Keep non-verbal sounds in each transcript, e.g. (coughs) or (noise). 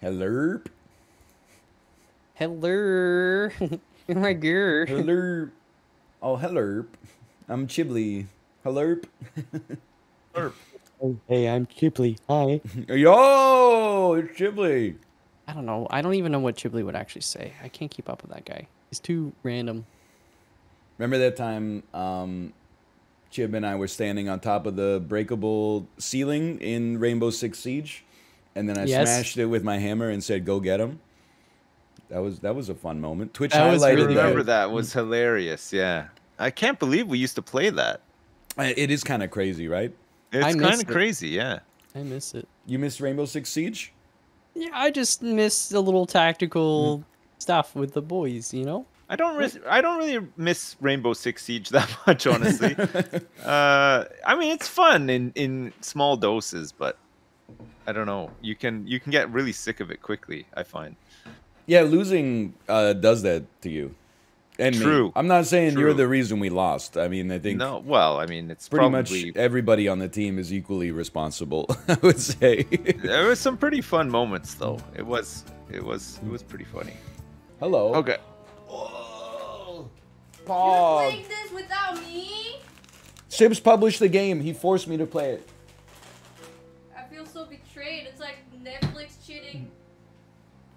Hello. Hello. (laughs) my god. Hello. Oh, hello. I'm Chibli. Hello. Oh, hey, I'm Chipley. Hi. Yo, it's Chibli. I don't know. I don't even know what Chibley would actually say. I can't keep up with that guy. He's too random. Remember that time um, Chib and I were standing on top of the breakable ceiling in Rainbow Six Siege, and then I Yes. smashed it with my hammer and said, "Go get him." That was that was a fun moment. Twitch That highlighted really that. remember that was hilarious. Yeah, I can't believe we used to play that. It is kind of crazy, right? It's I kind miss of it. crazy. Yeah. I miss it. You missed Rainbow Six Siege? Yeah, I just miss the little tactical stuff with the boys, you know? I don't. Re- I don't really miss Rainbow Six Siege (laughs) that much, honestly. (laughs) uh, I mean, it's fun in in small doses, but I don't know. You can you can get really sick of it quickly. I find. Yeah, losing uh, does that to you. And me. True. I'm not saying you're the reason we lost. I mean, I think No, well, I mean, it's pretty probably much everybody on the team is equally responsible. (laughs) I would say. there was some pretty fun moments though. It was it was it was pretty funny. Hello. Okay. Oh, You're playing this without me? Sibs published the game. He forced me to play it.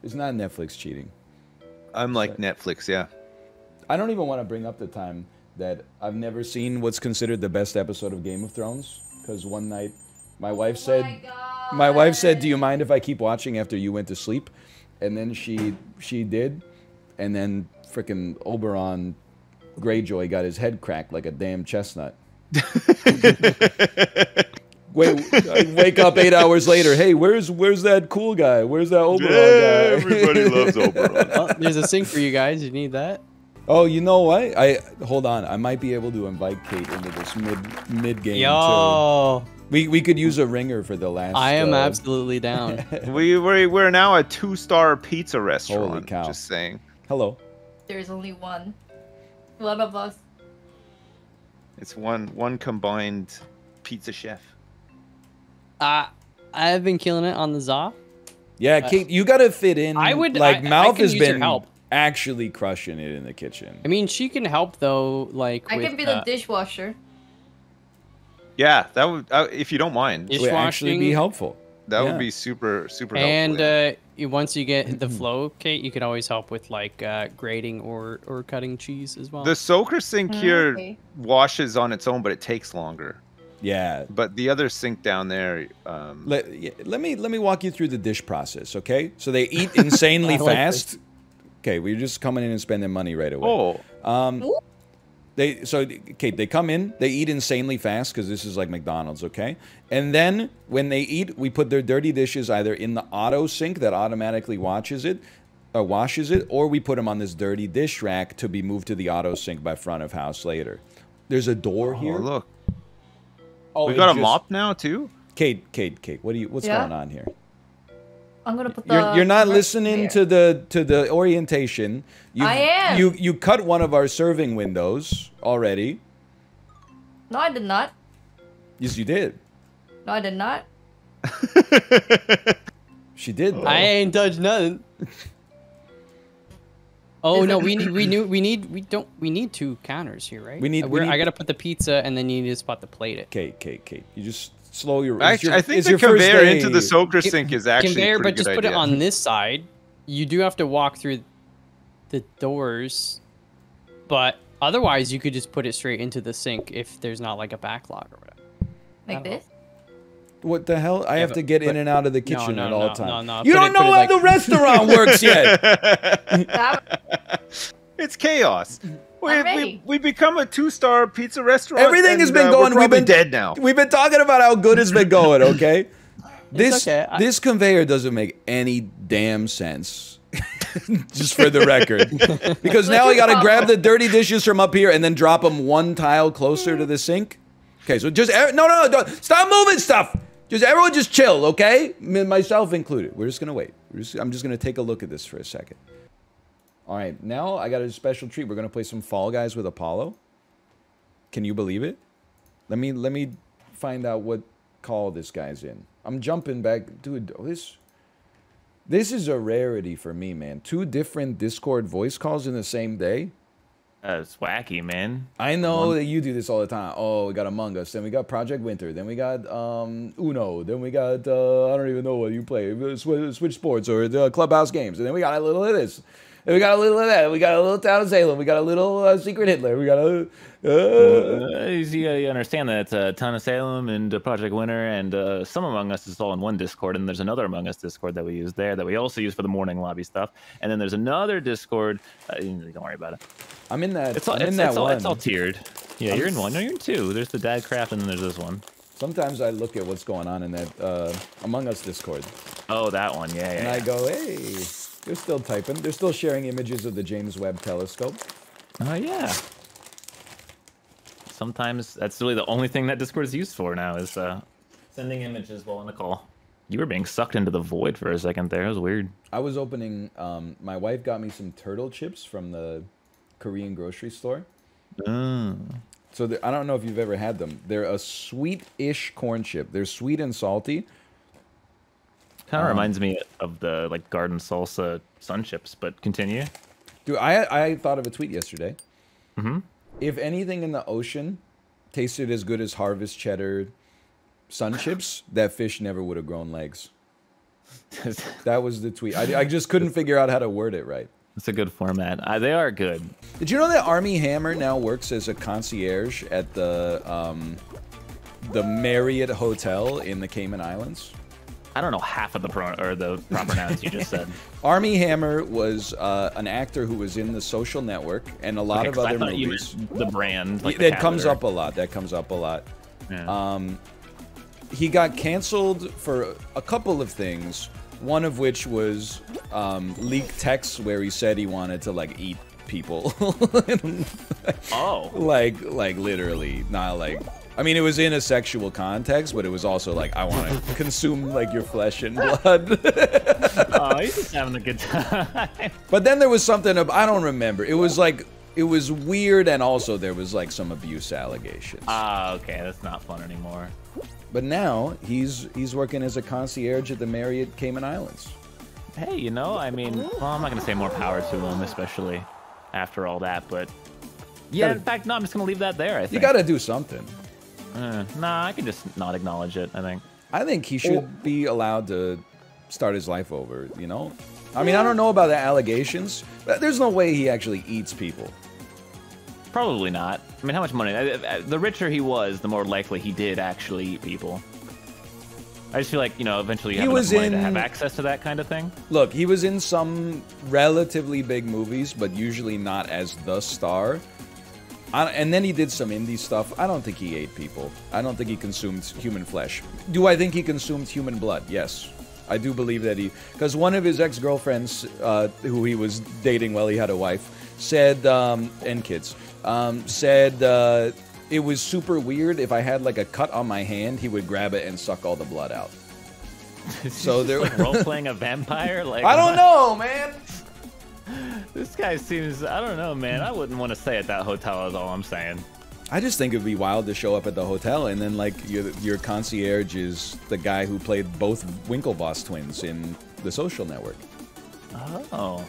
It's not Netflix cheating. I'm like Netflix, yeah. I don't even want to bring up the time that I've never seen what's considered the best episode of Game of Thrones. Because one night, my wife oh said, oh my my wife said, "Do you mind if I keep watching after you went to sleep?" And then she she did, and then frickin' Oberyn Greyjoy got his head cracked like a damn chestnut. (laughs) Wait, I wake up eight hours later. Hey, where's where's that cool guy? Where's that Oberyn guy? everybody loves (laughs) Oberyn. Oh, there's a sink for you guys. You need that? Oh, you know what? I hold on. I might be able to invite Kate into this mid mid game too. Yo, We we could use a ringer for the last. I am uh, absolutely down. (laughs) we we're, we're now a two star pizza restaurant. Holy cow. Just saying. Hello. There's only one. One of us. It's one one combined pizza chef. Uh, I've been killing it on the Za. Yeah, Kate, you gotta fit in. I would- like I- I Mouth can has been help. actually crushing it in the kitchen. I mean, she can help though. Like I with, can be the uh, dishwasher. Yeah, that would uh, if you don't mind. Dish- Would actually be helpful. That Yeah. would be super super and helpful. yeah. uh, once you get the (clears throat) flow, Kate, you can always help with like uh, grating or or cutting cheese as well. the soaker sink Mm, here okay. washes on its own, but it takes longer. Yeah. But the other sink down there, um, Let, let me let me walk you through the dish process, okay? So they (laughs) eat insanely I like fast. Okay, we're just coming in and spending money right away. oh, Um, they so Kate, they come in, they eat insanely fast because this is like McDonald's, okay? And then when they eat, we put their dirty dishes either in the auto sink that automatically watches it, uh, washes it, or we put them on this dirty dish rack to be moved to the auto sink by front of house later. There's a door oh, here. look, Oh, we it got a just- mop now too. Kate, Kate, Kate, what do you? What's Yeah? going on here? I'm gonna put the. You're, you're not listening there. to the to the orientation. You, I am. You you cut one of our serving windows already. No, I did not. Yes, you did. No, I did not. She did. Oh. Though. I ain't touched nothing. Oh Is no, it- we need we (coughs) knew we need we don't we need two counters here, right? We need- Uh, we we're- I gotta put the pizza and then you need a spot to plate it. Kate, Kate, Kate. You just slow your. it's Actually, your- I think it's the your first conveyor into the soaker Con- sink is actually conveyor, but pretty just good put idea. it on this side. You do have to walk through the doors, but otherwise you could just put it straight into the sink if there's not like a backlog or whatever. Like this. What the hell? I Yeah, have but- to get in and out of the kitchen no, at all no, times. no, no, You don't it- know how like- the restaurant (laughs) works yet. (laughs) It's chaos. We, I'm we, we become a two-star pizza restaurant. Everything has been uh, going. We're We've been dead now. We've been talking about how good it's been going. Okay. (laughs) This okay, I- this conveyor doesn't make any damn sense. Just for the record, because now I got to grab the dirty dishes from up here and then drop them one tile closer to the sink. Okay, so just e- no, no, no, don't, stop moving stuff. Just everyone, just chill, okay? Myself included. We're just gonna wait. Just, I'm just gonna take a look at this for a second. All right, now I got a special treat. We're gonna play some Fall Guys with Apollo. Can you believe it? Let me let me find out what call this guy's in. I'm jumping back, dude. This This is a rarity for me, man. Two different Discord voice calls in the same day. That's wacky, man. I know that you do this all the time. Oh, we got Among Us, then we got Project Winter, then we got um, Uno, then we got uh, I don't even know what you play, uh, Swi- Switch Sports or the Clubhouse games, and then we got a little of this, and we got a little of that, we got a little Town of Salem, we got a little uh, Secret Hitler, we got a. Uh, Uh, you, you understand that it's a Town of Salem and uh, Project Winter and uh, some Among Us is all in one Discord, and there's another Among Us Discord that we use there that we also use for the morning lobby stuff, and then there's another Discord. Uh, don't worry about it. I'm in that. It's all I'm it's, in that it's all, one. it's all tiered. Yeah, you're in one. No, you're in two. There's the Dad Craft, and then there's this one. Sometimes I look at what's going on in that uh, Among Us Discord, Oh, that one. Yeah, yeah. and yeah. I go, hey, they're still typing, they're still sharing images of the James Webb Telescope. Oh yeah. Sometimes that's really the only thing that Discord is used for now is uh, sending images while on a call. You were being sucked into the void for a second there. It was weird. I was opening. Um, my wife got me some turtle chips from the Korean grocery store. Mm. So I don't know if you've ever had them. They're a sweet-ish corn chip. They're sweet and salty. Kind of Um, reminds me of the like garden salsa sun chips, but continue. Dude, I I thought of a tweet yesterday. Mm-hmm. If anything in the ocean tasted as good as harvest cheddar sun chips, that fish never would have grown legs. (laughs) That was the tweet. I, I just couldn't figure out how to word it right. It's a good format. Uh, they are good. Did you know that Armie Hammer now works as a concierge at the um, the Marriott Hotel in the Cayman Islands? I don't know half of the pro or the proper (laughs) nouns you just said. Armie Hammer was uh, an actor who was in The Social Network and a lot Okay, of 'cause I other you movies. meant the brand. Like the that comes up a lot. That comes up a lot. Yeah. Um, he got canceled for a couple of things. One of which was um, leaked texts where he said he wanted to like eat people, (laughs) oh, like like literally, not like. I mean, it was in a sexual context, but it was also like I want to consume like your flesh and blood. (laughs) oh, he's just having a good time. (laughs) but then there was something of I don't remember. It was like it was weird, and also there was like some abuse allegations. Ah, okay, that's not fun anymore. But now he's he's working as a concierge at the Marriott Cayman Islands. Hey, you know, I mean, well, I'm not gonna say more power to him, especially after all that, but yeah, Gotta- in fact, no, I'm just gonna leave that there. I think. You got to do something. Uh, nah, I can just not acknowledge it. I think. I think he should be allowed to start his life over. You know, I mean, I don't know about the allegations, but there's no way he actually eats people. Probably not. I mean, how much money? The richer he was, the more likely he did actually eat people. I just feel like you know, eventually you He have was enough money to in- have access to that kind of thing. Look, he was in some relatively big movies, but usually not as the star. I, and then he did some indie stuff. I don't think he ate people. I don't think he consumed human flesh. Do I think he consumed human blood? Yes. I do believe that he. Because one of his ex girlfriends, uh, who he was dating while he had a wife, said, um, and kids, um, said uh, it was super weird. If I had like a cut on my hand, he would grab it and suck all the blood out. (laughs) So there. like role playing a (laughs) vampire. Like I don't know, man. This guy seems. I don't know, man. I wouldn't want to stay at that hotel. Is all I'm saying. I just think it'd be wild to show up at the hotel and then like your your concierge is the guy who played both Winklevoss twins in The Social Network. Oh,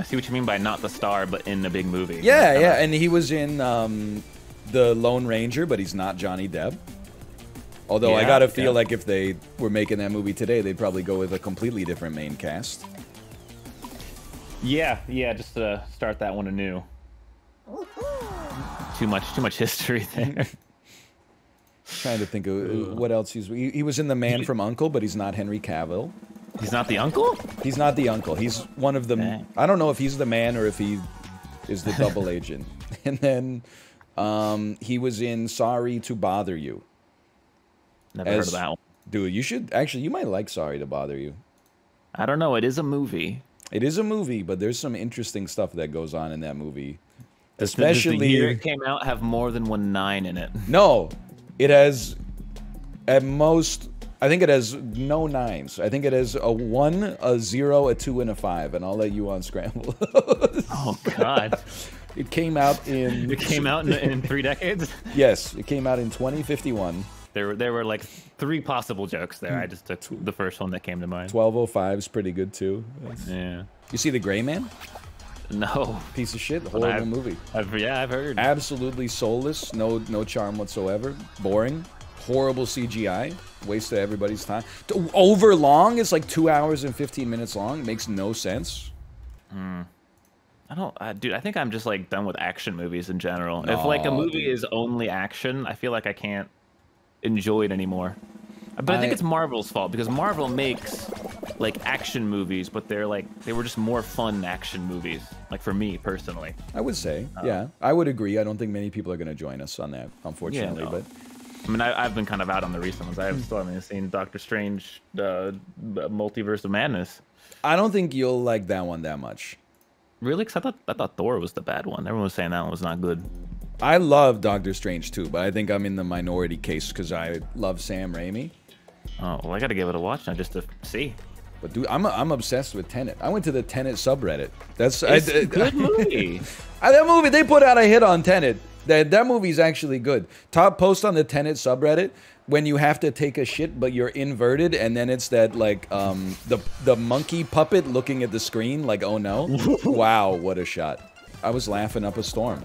I see what you mean by not the star, but in the big movie. Yeah, yeah, and he was in um, the Lone Ranger, but he's not Johnny Depp. Although I gotta feel yeah. like if they were making that movie today, they'd probably go with a completely different main cast. Yeah, yeah. Just to start that one anew. Too much, too much history there. Trying to think of uh, what else he's. He, he was in The Man from Uncle, but he's not Henry Cavill. He's not the uncle. He's not the uncle. He's one of the. Dang. I don't know if he's the man or if he is the double (laughs) agent. (laughs) And then um, he was in Sorry to Bother You. Never heard As- of that one. Dude, you should actually. You might like Sorry to Bother You. I don't know. It is a movie. It is a movie, but there's some interesting stuff that goes on in that movie. Does the- does the Especially year it came out have more than one nine in it. no, it has at most. I think it has no nines. I think it has a one, a zero, a two, and a five. And I'll let you unscramble. (laughs) Oh God! it came out in. it came out in, in three decades. Yes, it came out in 2051. There were there were like three possible jokes there. I just took the first one that came to mind. 1205 is pretty good too. That's- Yeah. You see The Gray Man? No. Piece of shit. Horrible I've- movie. I've, yeah, I've heard. Absolutely soulless. No no charm whatsoever. Boring. Horrible CGI. Waste of everybody's time. Over long. It's like two hours and 15 minutes long. Makes no sense. Hmm. I don't, uh, dude. I think I'm just like done with action movies in general. if like a movie dude. is only action, I feel like I can't enjoy it anymore. But I, think it's Marvel's fault because Marvel makes like action movies, but they're like they were just more fun action movies. Like for me personally. I would say. yeah. I would agree. I don't think many people are going to join us on that, unfortunately. no. But I mean, I, I've been kind of out on the recent ones. I have still haven't seen Doctor Strange, uh, Multiverse of Madness. I don't think you'll like that one that much. Really? Because I thought I thought Thor was the bad one. Everyone was saying that one was not good. I love Doctor Strange too, but I think I'm in the minority case because I love Sam Raimi. Oh well, I got to give it a watch now just to see. But dude, I'm I'm obsessed with Tenet. I went to the Tenet subreddit. That's It's I, a good (laughs) movie. I- that movie. They put out a hit on Tenet. That that movie's actually good. Top post on the Tenet subreddit when you have to take a shit but you're inverted and then it's that like um the the monkey puppet looking at the screen like oh no (laughs) wow what a shot I was laughing up a storm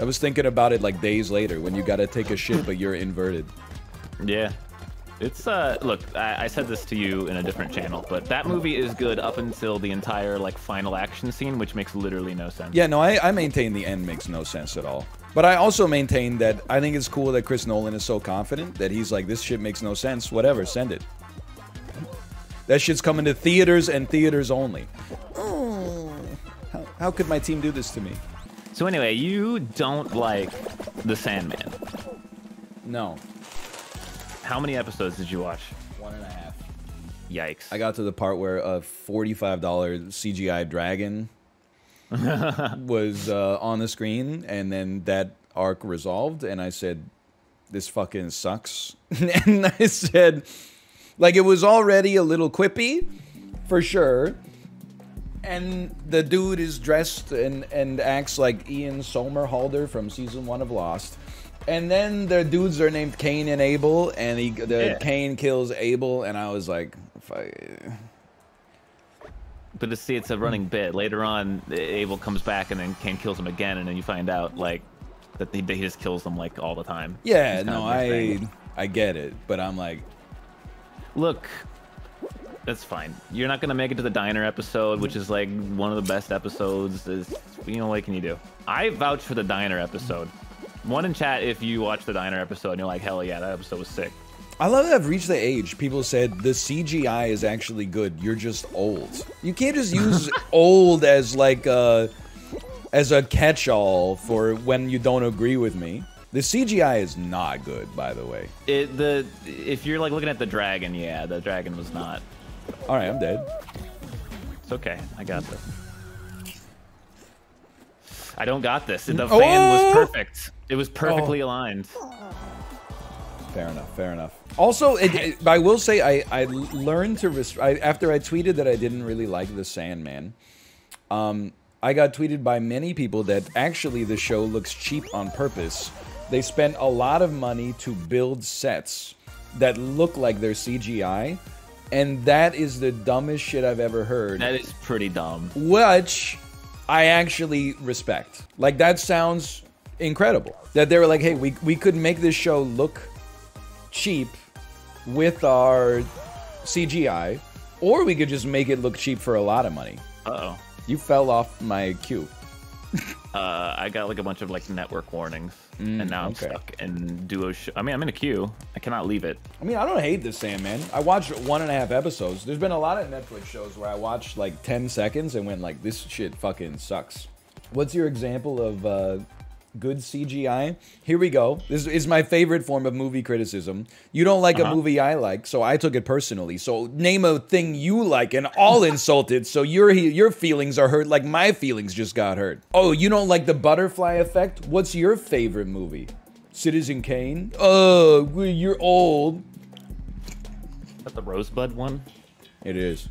I was thinking about it like days later when you got to take a shit but you're inverted Yeah. It's uh look, I, I said this to you in a different channel, but that movie is good up until the entire like final action scene, which makes literally no sense. Yeah, no, I, I maintain the end makes no sense at all. But I also maintain that I think it's cool that Chris Nolan is so confident that he's like, this shit makes no sense. Whatever, send it. That shit's coming to theaters and theaters only. Oh, how, how could my team do this to me? So anyway, you don't like The Sandman. No. How many episodes did you watch? One and a half. Yikes. I got to the part where a $45 CGI dragon (laughs) was uh, on the screen, and then that arc resolved, and I said, "This fucking sucks." (laughs) and I said, like it was already a little quippy, for sure. And the dude is dressed and, and acts like Ian Somerhalder from season one of Lost. And then the dudes are named Cain and Abel, and he the Yeah. Cain kills Abel, and I was like, if I, But to see, it's a running bit. Later on, Abel comes back and then Cain kills him again, and then you find out like that he, that he just kills them like all the time. yeah, no, I. I get it, but I'm like, Look, that's fine. You're not gonna make it to the diner episode, which is like one of the best episodes. Is you know what can you do? I vouch for the diner episode. One in chat if you watch the diner episode and you're like, hell yeah, that episode was sick. I love that I've reached the age. People said the CGI is actually good. You're just old. You can't just use (laughs) old as like a as a catch-all for when you don't agree with me. The CGI is not good, by the way. It the if you're like looking at the dragon, yeah, the dragon was not. All right, I'm dead. It's okay. I got this. I don't got this. The fan Oh! was perfect. It was perfectly aligned. Fair enough. Fair enough. Also, it, it- I will say I I learned to I, after I tweeted that I didn't really like the Sandman. Um, I got tweeted by many people that actually the show looks cheap on purpose. They spent a lot of money to build sets that look like they're CGI, and that is the dumbest shit I've ever heard. That is pretty dumb. which I actually respect. Like that sounds incredible. That they were like, hey, we we could make this show look cheap with our CGI, or we could just make it look cheap for a lot of money. Uh oh. You fell off my queue. (laughs) Uh, I got like a bunch of like network warnings, and now I'm okay. stuck in duo. Sh- I mean, I'm in a queue. I cannot leave it. I mean, I don't hate this Sandman. I watched one and a half episodes. There's been a lot of Netflix shows where I watched like 10 seconds and went like, this shit fucking sucks. What's your example of uh, good CGI? Here we go. This is my favorite form of movie criticism. You don't like a uh-huh. movie I like, so I took it personally. So name a thing you like and all insulted, so your your feelings are hurt like my feelings just got hurt. Oh, you don't like the butterfly effect? What's your favorite movie? Citizen Kane? Oh, well, you're old. Is that the Rosebud one? It is.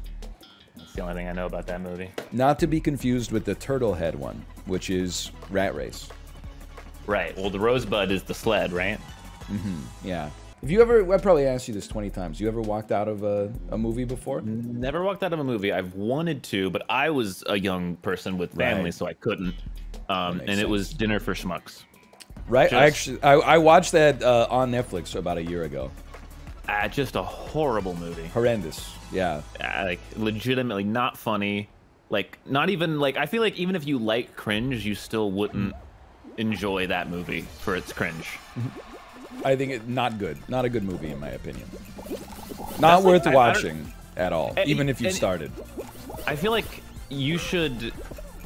That's the only thing I know about that movie. Not to be confused with the turtle head one, which is Rat Race. Right. Well, the Rosebud is the sled, right? Mm-hmm. Yeah. Have you ever? I probably asked you this twenty times. You ever walked out of a, a movie before? Never walked out of a movie. I've wanted to, but I was a young person with family, Right. so I couldn't. Um, makes and it was Dinner for Schmucks. Right. I actually I, I watched that uh, on Netflix about a year ago. Ah, just a horrible movie. Horrendous. Yeah. Ah, like legitimately not funny. Like not even like I feel like even if you like cringe, you still wouldn't enjoy that movie for its cringe. I think it's not good. Not a good movie in my opinion. Not like- worth I- I watching at all, And- even if you started. I feel like you should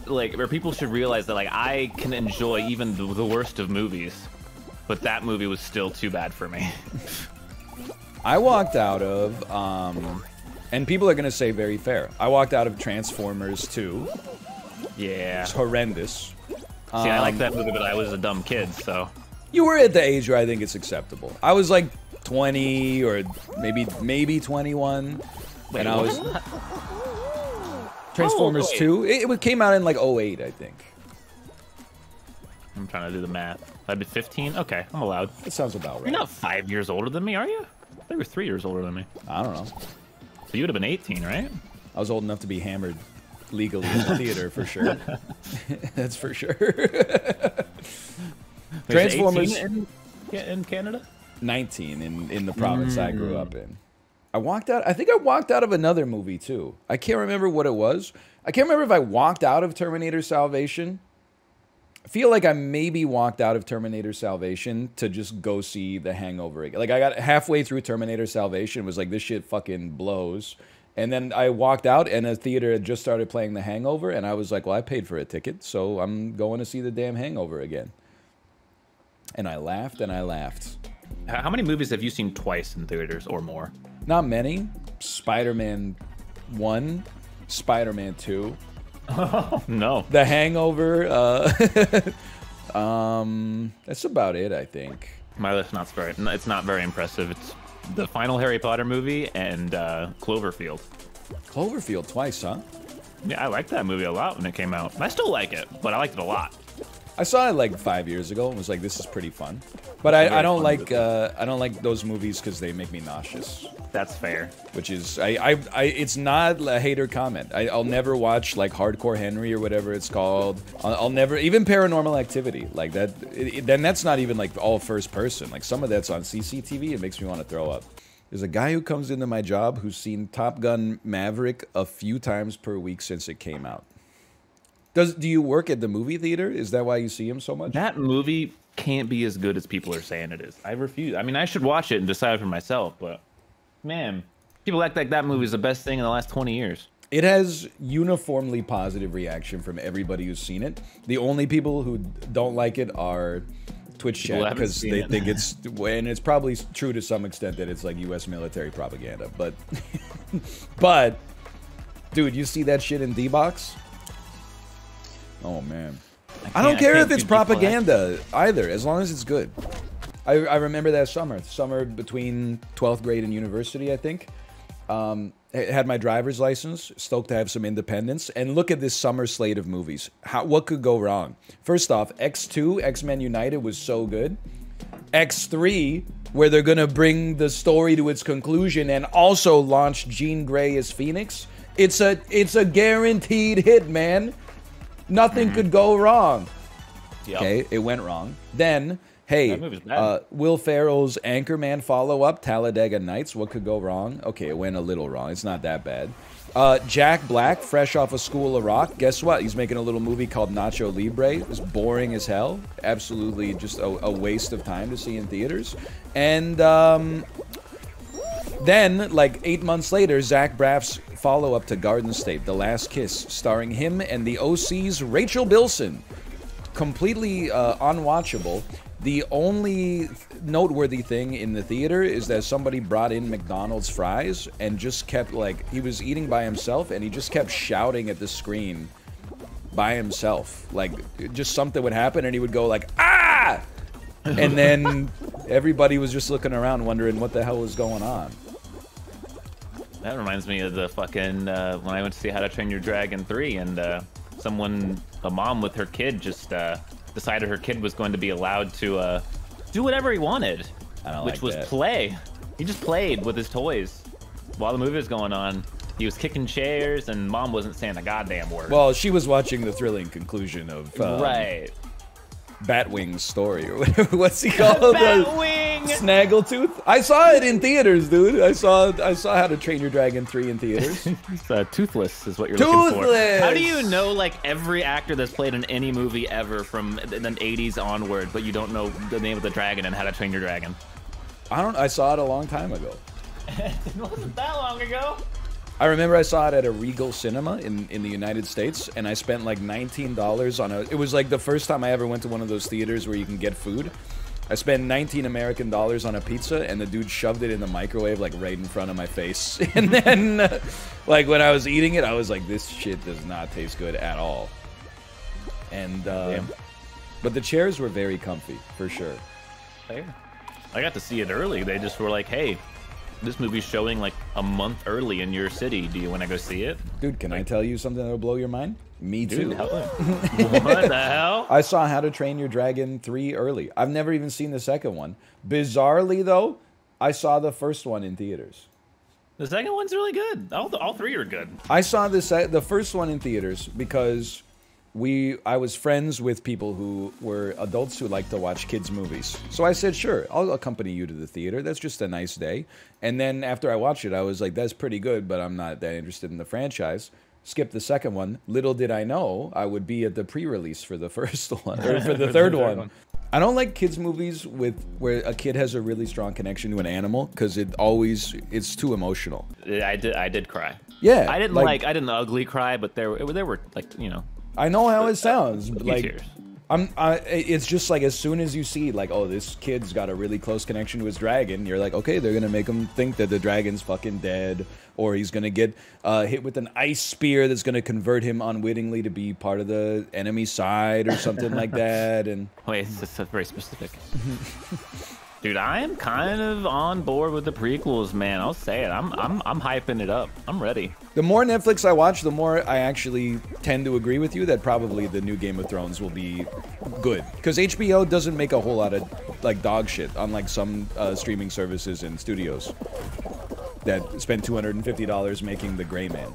like or people should realize that like I can enjoy even the, the worst of movies, but that movie was still too bad for me. I walked out of um and people are going to say very fair. I walked out of Transformers 2. yeah. It's See, horrendous. I like Um, that movie, but I was a dumb kid, so You were at the age where I think it's acceptable. I was like 20 or maybe maybe 21 Wait, and I what? was (laughs) Transformers wait. 2. It, it came out in like 08, I think. I'm trying to do the math. I'd be 15. Okay, I'm allowed. That sounds about right. You're not five years older than me, are you? I think you were three years older than me. I don't know. So you would have been 18, right? I was old enough to be hammered legally in the (laughs) theater for sure. (laughs) That's for sure. There's Transformers in, in Canada. 19 in in the province I grew up mm. in. I walked out. I think I walked out of another movie too. I can't remember what it was. I can't remember if I walked out of Terminator Salvation. I feel like I maybe walked out of Terminator Salvation to just go see The Hangover again. Like I got halfway through Terminator Salvation, was like this shit fucking blows. And then I walked out and a theater had just started playing The Hangover and I was like, well, I paid for a ticket, so I'm going to see the damn Hangover again. And I laughed and I laughed. How many movies have you seen twice in theaters or more? Not many. Spider Man 1, Spider Man 2, Oh (laughs) No. The Hangover. Uh, (laughs) um, that's about it, I think. My list not very. It's not very impressive. It's the final Harry Potter movie and uh, Cloverfield. Cloverfield twice, huh? Yeah, I liked that movie a lot when it came out. I still like it, but I liked it a lot. I saw it like five years ago and was like, this is pretty fun. But I, I don't like uh, I don't like those movies because they make me nauseous. That's fair. Which is I, I, I it's not a hater comment. I, I'll never watch like Hardcore Henry or whatever it's called. I'll, I'll never even Paranormal Activity like that. It, it- then that's not even like all first person. Like some of that's on CCTV. It makes me want to throw up. There's a guy who comes into my job who's seen Top Gun Maverick a few times per week since it came out. Does do you work at the movie theater? Is that why you see him so much? That movie can't be as good as people are saying it is. I refuse. I mean, I should watch it and decide for myself, but man, people act like that movie is the best thing in the last 20 years. It has uniformly positive reaction from everybody who's seen it. The only people who don't like it are Twitch People chat because they it. think it's (laughs) and it's probably true to some extent that it's like U.S. military propaganda. But (laughs) but dude, you see that shit in D box? Oh man, I, don't can't- I care if it's propaganda either, as long as it's good. I, I remember that summer, summer between 12th grade and university, I think. Um, I had my driver's license, stoked to have some independence, and look at this summer slate of movies. How what could go wrong? First off, X2, X Men United was so good. X3, where they're gonna bring the story to its conclusion and also launch Jean Grey as Phoenix. It's a it's a guaranteed hit, man. Nothing could go wrong. Yep. Okay, it went wrong. Then, hey, That movie's bad. uh, Will Ferrell's Anchorman follow up, Talladega Nights. What could go wrong? Okay, it went a little wrong. It's not that bad. Uh, Jack Black, fresh off of School of Rock. Guess what? He's making a little movie called Nacho Libre. It's boring as hell. Absolutely just a, a waste of time to see in theaters. And um, then, like eight months later, Zach Braff's follow up to Garden State, The Last Kiss, starring him and the OC's Rachel Bilson completely uh, unwatchable. The only noteworthy thing in the theater is that somebody brought in McDonald's fries and just kept like he was eating by himself and he just kept shouting at the screen by himself. Like just something would happen and he would go like ah, and then everybody was just looking around wondering what the hell was going on. That reminds me of the fucking uh, when I went to see How to Train Your Dragon 3 and uh, someone, a mom with her kid, just uh, decided her kid was going to be allowed to uh, do whatever he wanted. Which like was that. play. He just played with his toys while the movie was going on. He was kicking chairs, and mom wasn't saying a goddamn word. Well, she was watching the thrilling conclusion of um, right. Batwing's story or (laughs) whatever. What's he called? The- (laughs) Batwing. Snaggletooth. I saw it in theaters, dude. I saw I saw How to Train Your Dragon three in theaters. (laughs) Uh, toothless is what you're looking for. Toothless! How do you know like every actor that's played in any movie ever from the the 80s onward, but you don't know the name of the dragon and How to Train Your Dragon? I don't. I saw it a long time ago. it wasn't that long ago. I remember I saw it at a Regal Cinema in, in the United States, and I spent like nineteen dollars on a. It was like the first time I ever went to one of those theaters where you can get food. I spent 19 American dollars on a pizza, and the dude shoved it in the microwave like right in front of my face. (laughs) And then, uh, like when I was eating it, I was like, "This shit does not taste good at all." And uh, but the chairs were very comfy for sure. I got to see it early. They just were like, "Hey, this movie's showing like a month early in your city. Do you want to go see it?" Dude, can I tell you something that'll blow your mind? Me too. Dude, (laughs) what the hell? I saw How to Train Your Dragon 3 early. I've never even seen the second one. Bizarrely, though, I saw the first one in theaters. The second one's really good. All, the, all three are good. I saw the se- the first one in theaters because we I was friends with people who were adults who like to watch kids movies. So I said, "Sure, I'll accompany you to the theater. That's just a nice day." And then after I watched it, I was like, "That's pretty good, but I'm not that interested in the franchise." Skip the second one. Little did I know I would be at the pre-release for the (laughs) first one or for the (laughs) third one. I don't like kids movies with where a kid has a really strong connection to an animal because it always it's too emotional. I did. I did cry. Yeah, I didn't like, I didn't ugly cry, but there there were like you know I know how it sounds. but, Like tears. I'm, I, it's just like as soon as you see like, oh, this kid's got a really close connection to his dragon, you're like, okay, they're gonna make him think that the dragon's fucking dead, or he's gonna get uh, hit with an ice spear that's gonna convert him unwittingly to be part of the enemy side or something like (laughs) that. And Wait, it's, it's very specific. (laughs) Dude, I am kind of on board with the prequels, man. I'll say it. I'm I'm I'm hyping it up. I'm ready. the more Netflix I watch, the more I actually tend to agree with you that probably the new Game of Thrones will be good because HBO doesn't make a whole lot of like dog shit, unlike some uh, streaming services and studios that spend two hundred and fifty dollars making The Gray Man.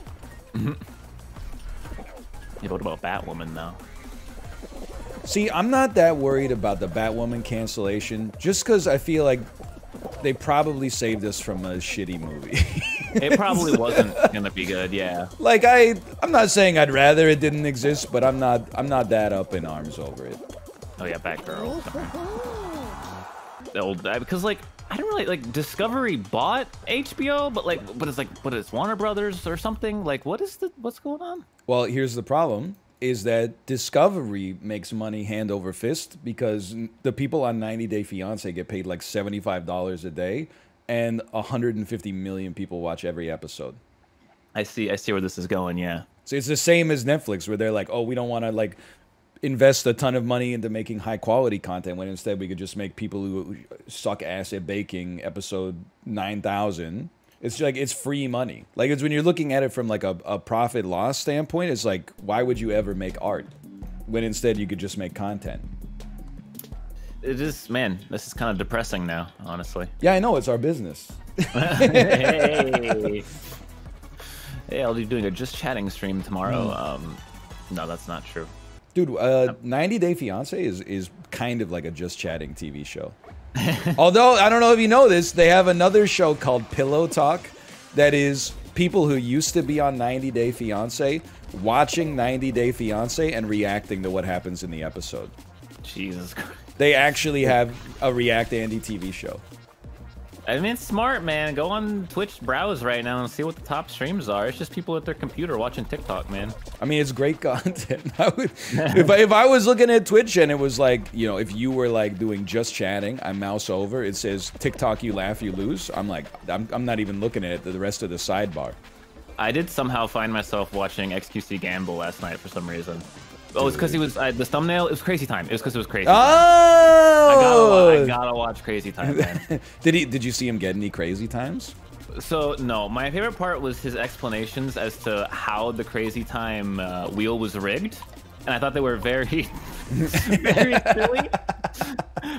(laughs) Yeah, what about Batwoman though? See, I'm not that worried about the Batwoman cancellation, just because I feel like they probably saved us from a shitty movie. (laughs) It probably wasn't gonna be good. Yeah. like I, I'm not saying I'd rather it didn't exist, but I'm not, I'm not that up in arms over it. Oh yeah, Batgirl. The old because like I don't really like Discovery bought HBO, but like but it's like but it's Warner Brothers or something. Like what is the what's going on? Well, here's the problem: is that Discovery makes money hand over fist because the people on 90 Day Fiance get paid like $75 a day, and 150 million people watch every episode. I see I see where this is going. Yeah. So it's the same as Netflix, where they're like, "Oh, we don't want to like invest a ton of money into making high quality content, when instead we could just make people who suck ass at baking episode 9,000." It's like it's free money. Like it's when you're looking at it from like a, a profit loss standpoint. It's like, why would you ever make art when instead you could just make content? It is man. This is kind of depressing now, honestly. Yeah, I know it's our business. hey. (laughs) (laughs) hey, I'll be doing a just chatting stream tomorrow. Um, no, that's not true. Dude, uh, 90 Day Fiance is is kind of like a just chatting TV show. (laughs) Although I don't know if you know this, they have another show called Pillow Talk that is people who used to be on 90 Day Fiance watching 90 Day Fiance and reacting to what happens in the episode. Jesus Christ. They actually have a React Andy TV show. I mean, it's smart, man. Go on Twitch browse right now and see what the top streams are. It's just people at their computer watching TikTok, man. I mean, it's great (laughs) content. (laughs) I would, if, I, if I was looking at Twitch and it was like, you know, if you were like doing just chatting, I mouse over, it says TikTok, you laugh, you lose. I'm like, I'm, I'm not even looking at it, the rest of the sidebar. I did somehow find myself watching XQC Gamble last night for some reason. Oh, it's because he was uh, the thumbnail. It was Crazy Time. It was because it was Crazy. Time. I gotta, Oh! I gotta watch Crazy Time, man. (laughs) did he? Did you see him get any crazy times? So no, my favorite part was his explanations as to how the Crazy Time uh, wheel was rigged, and I thought they were very, (laughs) very silly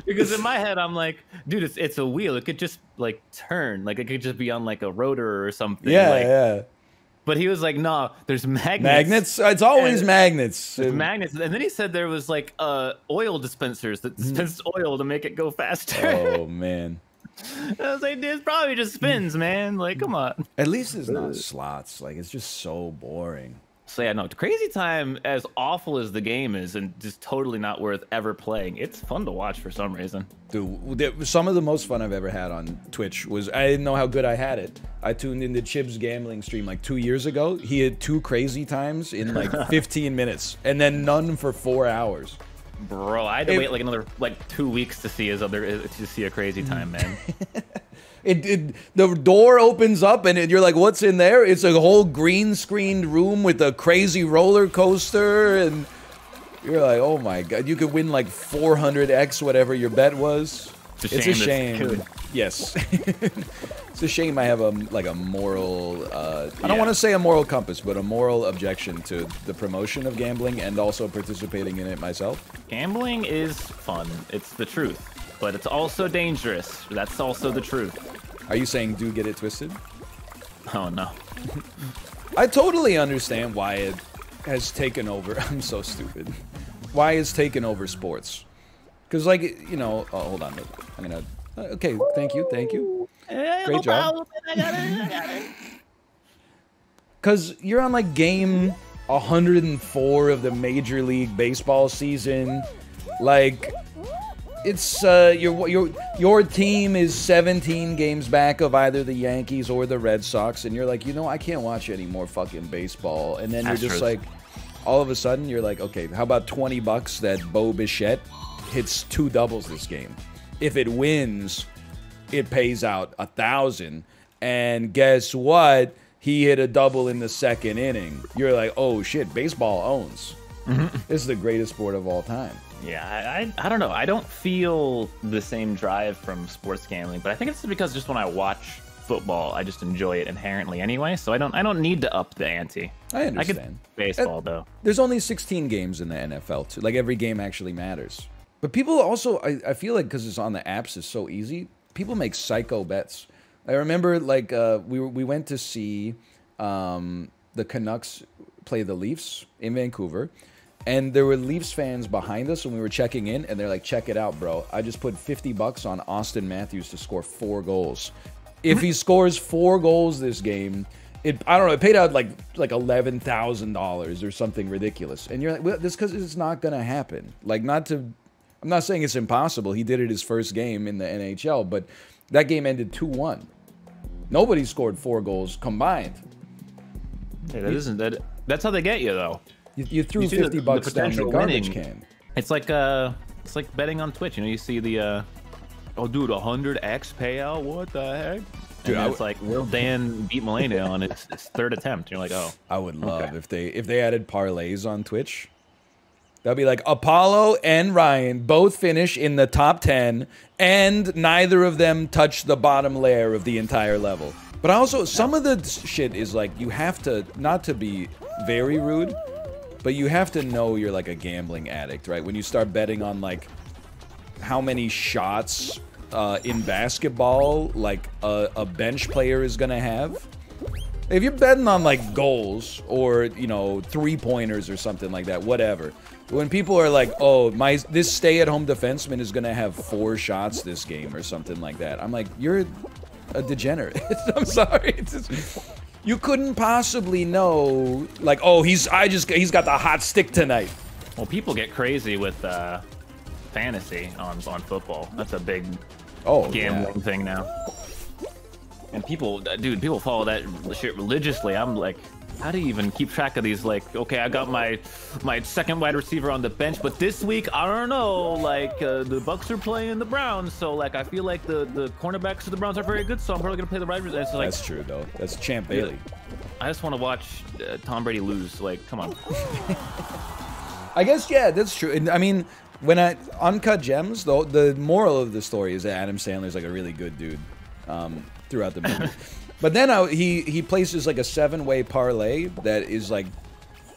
because in my head I'm like, dude, it's it's a wheel. It could just like turn, like it could just be on like a rotor or something. Yeah, like, yeah. But he was like, no, there's magnets. Magnets. It's always And- magnets. There's magnets, and then he said there was like uh oil dispensers that dispense oil to make it go faster. Mm-hmm. oh (laughs) man. I was like, dude, it's probably just spins, man. Like, come on. At least it's not slots. Like it's just so boring. So yeah, no, Crazy Time, as awful as the game is, and just totally not worth ever playing. It's fun to watch for some reason. Dude, some of the most fun I've ever had on Twitch was I didn't know how good I had it. I tuned into Chib's gambling stream like two years ago. He had two crazy times in like (laughs) 15 minutes, and then none for four hours. Bro, I had to It- wait like another like two weeks to see his other uh, to see a Crazy Time, man. (laughs) It, it the door opens up and it, you're like, "What's in there?" It's a whole green screened room with a crazy roller coaster, and you're like, "Oh my god!" You could win like 400x whatever your bet was. It's a It's a shame shame. Yes, (laughs) it's a shame. I have a like a moral. Uh, I don't Yeah. want to say a moral compass, but a moral objection to the promotion of gambling and also participating in it myself. Gambling is fun. It's the truth, but it's also dangerous. That's also the truth. Are you saying do get it twisted? Oh no. I totally understand why it has taken over. (laughs) I'm so stupid. Why it's taken over sports? Because, like, you know, oh, hold on. I'm gonna. uh, Okay, thank you, thank you. Great job. Because (laughs) you're on like game 104 of the Major League Baseball season. Like, it's uh, your your your team is 17 games back of either the Yankees or the Red Sox, and you're like, you know, I can't watch any more fucking baseball. And then you're just like, all of a sudden, you're like, okay, how about 20 bucks that Bo Bichette hits two doubles this game? If it wins, it pays out a thousand. And guess what? He hit a double in the second inning. You're like, oh shit, baseball owns. This is the greatest sport of all time. Yeah, I, I I don't know. I don't feel the same drive from sports gambling, but I think it's because just when I watch football, I just enjoy it inherently anyway. So I don't I don't need to up the ante. I I understand. could baseball though. There's only 16 games in the NFL too. Like every game actually matters. But people also, I, I feel like because it's on the apps, it's so easy. People make psycho bets. I remember like uh, we were, we went to see um, the Canucks play the Leafs in Vancouver, and there were Leafs fans behind us when we were checking in, and they're like, "Check it out, bro! I just put 50 bucks on Auston Matthews to score four goals. If he scores four goals this game." It, I don't know. It paid out like like eleven thousand dollars or something ridiculous, and you're like, well, this because it's not gonna happen. Like, not to, I'm not saying it's impossible. He did it his first game in the NHL, but that game ended two one. Nobody scored four goals combined. Yeah, that isn't that. That's how they get you though. You, you threw You see the- fifty the bucks down the potential garbage winning. can. It's like uh, it's like betting on Twitch. You know, you see the uh, oh dude, hundred x payout. What the heck? Dude, and it's like will Dan (laughs) beat Malenia on its, its third attempt? You're like, oh, I would love Okay. if they if they added parlays on Twitch. That'd be like Apollo and Ryan both finish in the top 10 and neither of them touch the bottom layer of the entire level. But also some of the shit is like you have to not to be very rude, but you have to know you're like a gambling addict, right? When you start betting on like how many shots uh, in basketball like a, a bench player is gonna have. If you're betting on like goals or you know three pointers or something like that, whatever. When people are like, "Oh, my this stay-at-home defenseman is gonna have four shots this game" or something like that, I'm like, "You're a degenerate." (laughs) I'm sorry. You couldn't possibly know, like, "Oh, he's I just he's got the hot stick tonight." well, people get crazy with uh, fantasy on on football. That's a big Oh, gambling yeah. thing now. And people, dude, people follow that shit religiously. I'm like, how do you even keep track of these? Like, okay, I got my my second wide receiver on the bench, but this week I don't know. Like, uh, the Bucs are playing the Browns, so like I feel like the the cornerbacks of the Browns are very good, so I'm probably gonna play the wide receiver. It's like That's true though. That's Champ Bailey. I just want to watch uh, Tom Brady lose. Like, come on. (laughs) I guess yeah, that's true. And I mean, when I uncut gems, though, the moral of the story is that Adam Sandler's like a really good dude um, throughout the movie. (laughs) but then I, he he places like a seven way parlay that is like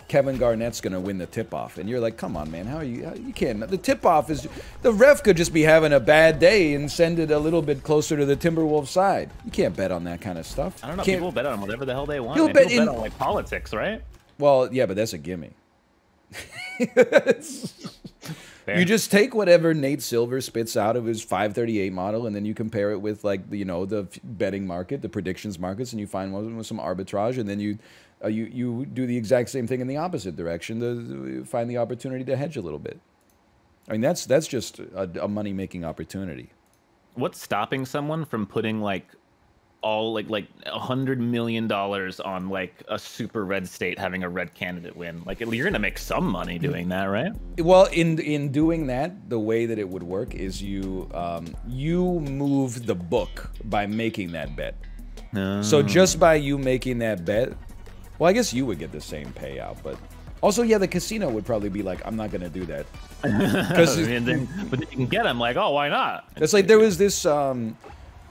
Kevin Garnett's going to win the tip off. And you're like, come on, man, how are you? How, you can't. The tip off is the ref could just be having a bad day and send it a little bit closer to the Timberwolves side. You can't bet on that kind of stuff. I don't know. Can't- People bet on whatever the hell they want. You'll bet People in- bet on like politics, right? Well, yeah, but that's a gimme. (laughs) (laughs) Fair. You just take whatever Nate Silver spits out of his 538 model, and then you compare it with like the, you know the betting market, the predictions markets, and you find one with some arbitrage, and then you uh, you you do the exact same thing in the opposite direction to to find the opportunity to hedge a little bit. I mean that's that's just a, a money making opportunity. What's stopping someone from putting like all like like a hundred million dollars on like a super red state having a red candidate win? Like you're gonna make some money doing that, right? Well, in in doing that, the way that it would work is you um, you move the book by making that bet. So just by you making that bet, well, I guess you would get the same payout, but also, yeah, the casino would probably be like, I'm not gonna do that (laughs) because but then you can get them like, oh, why not? it's like there was this um,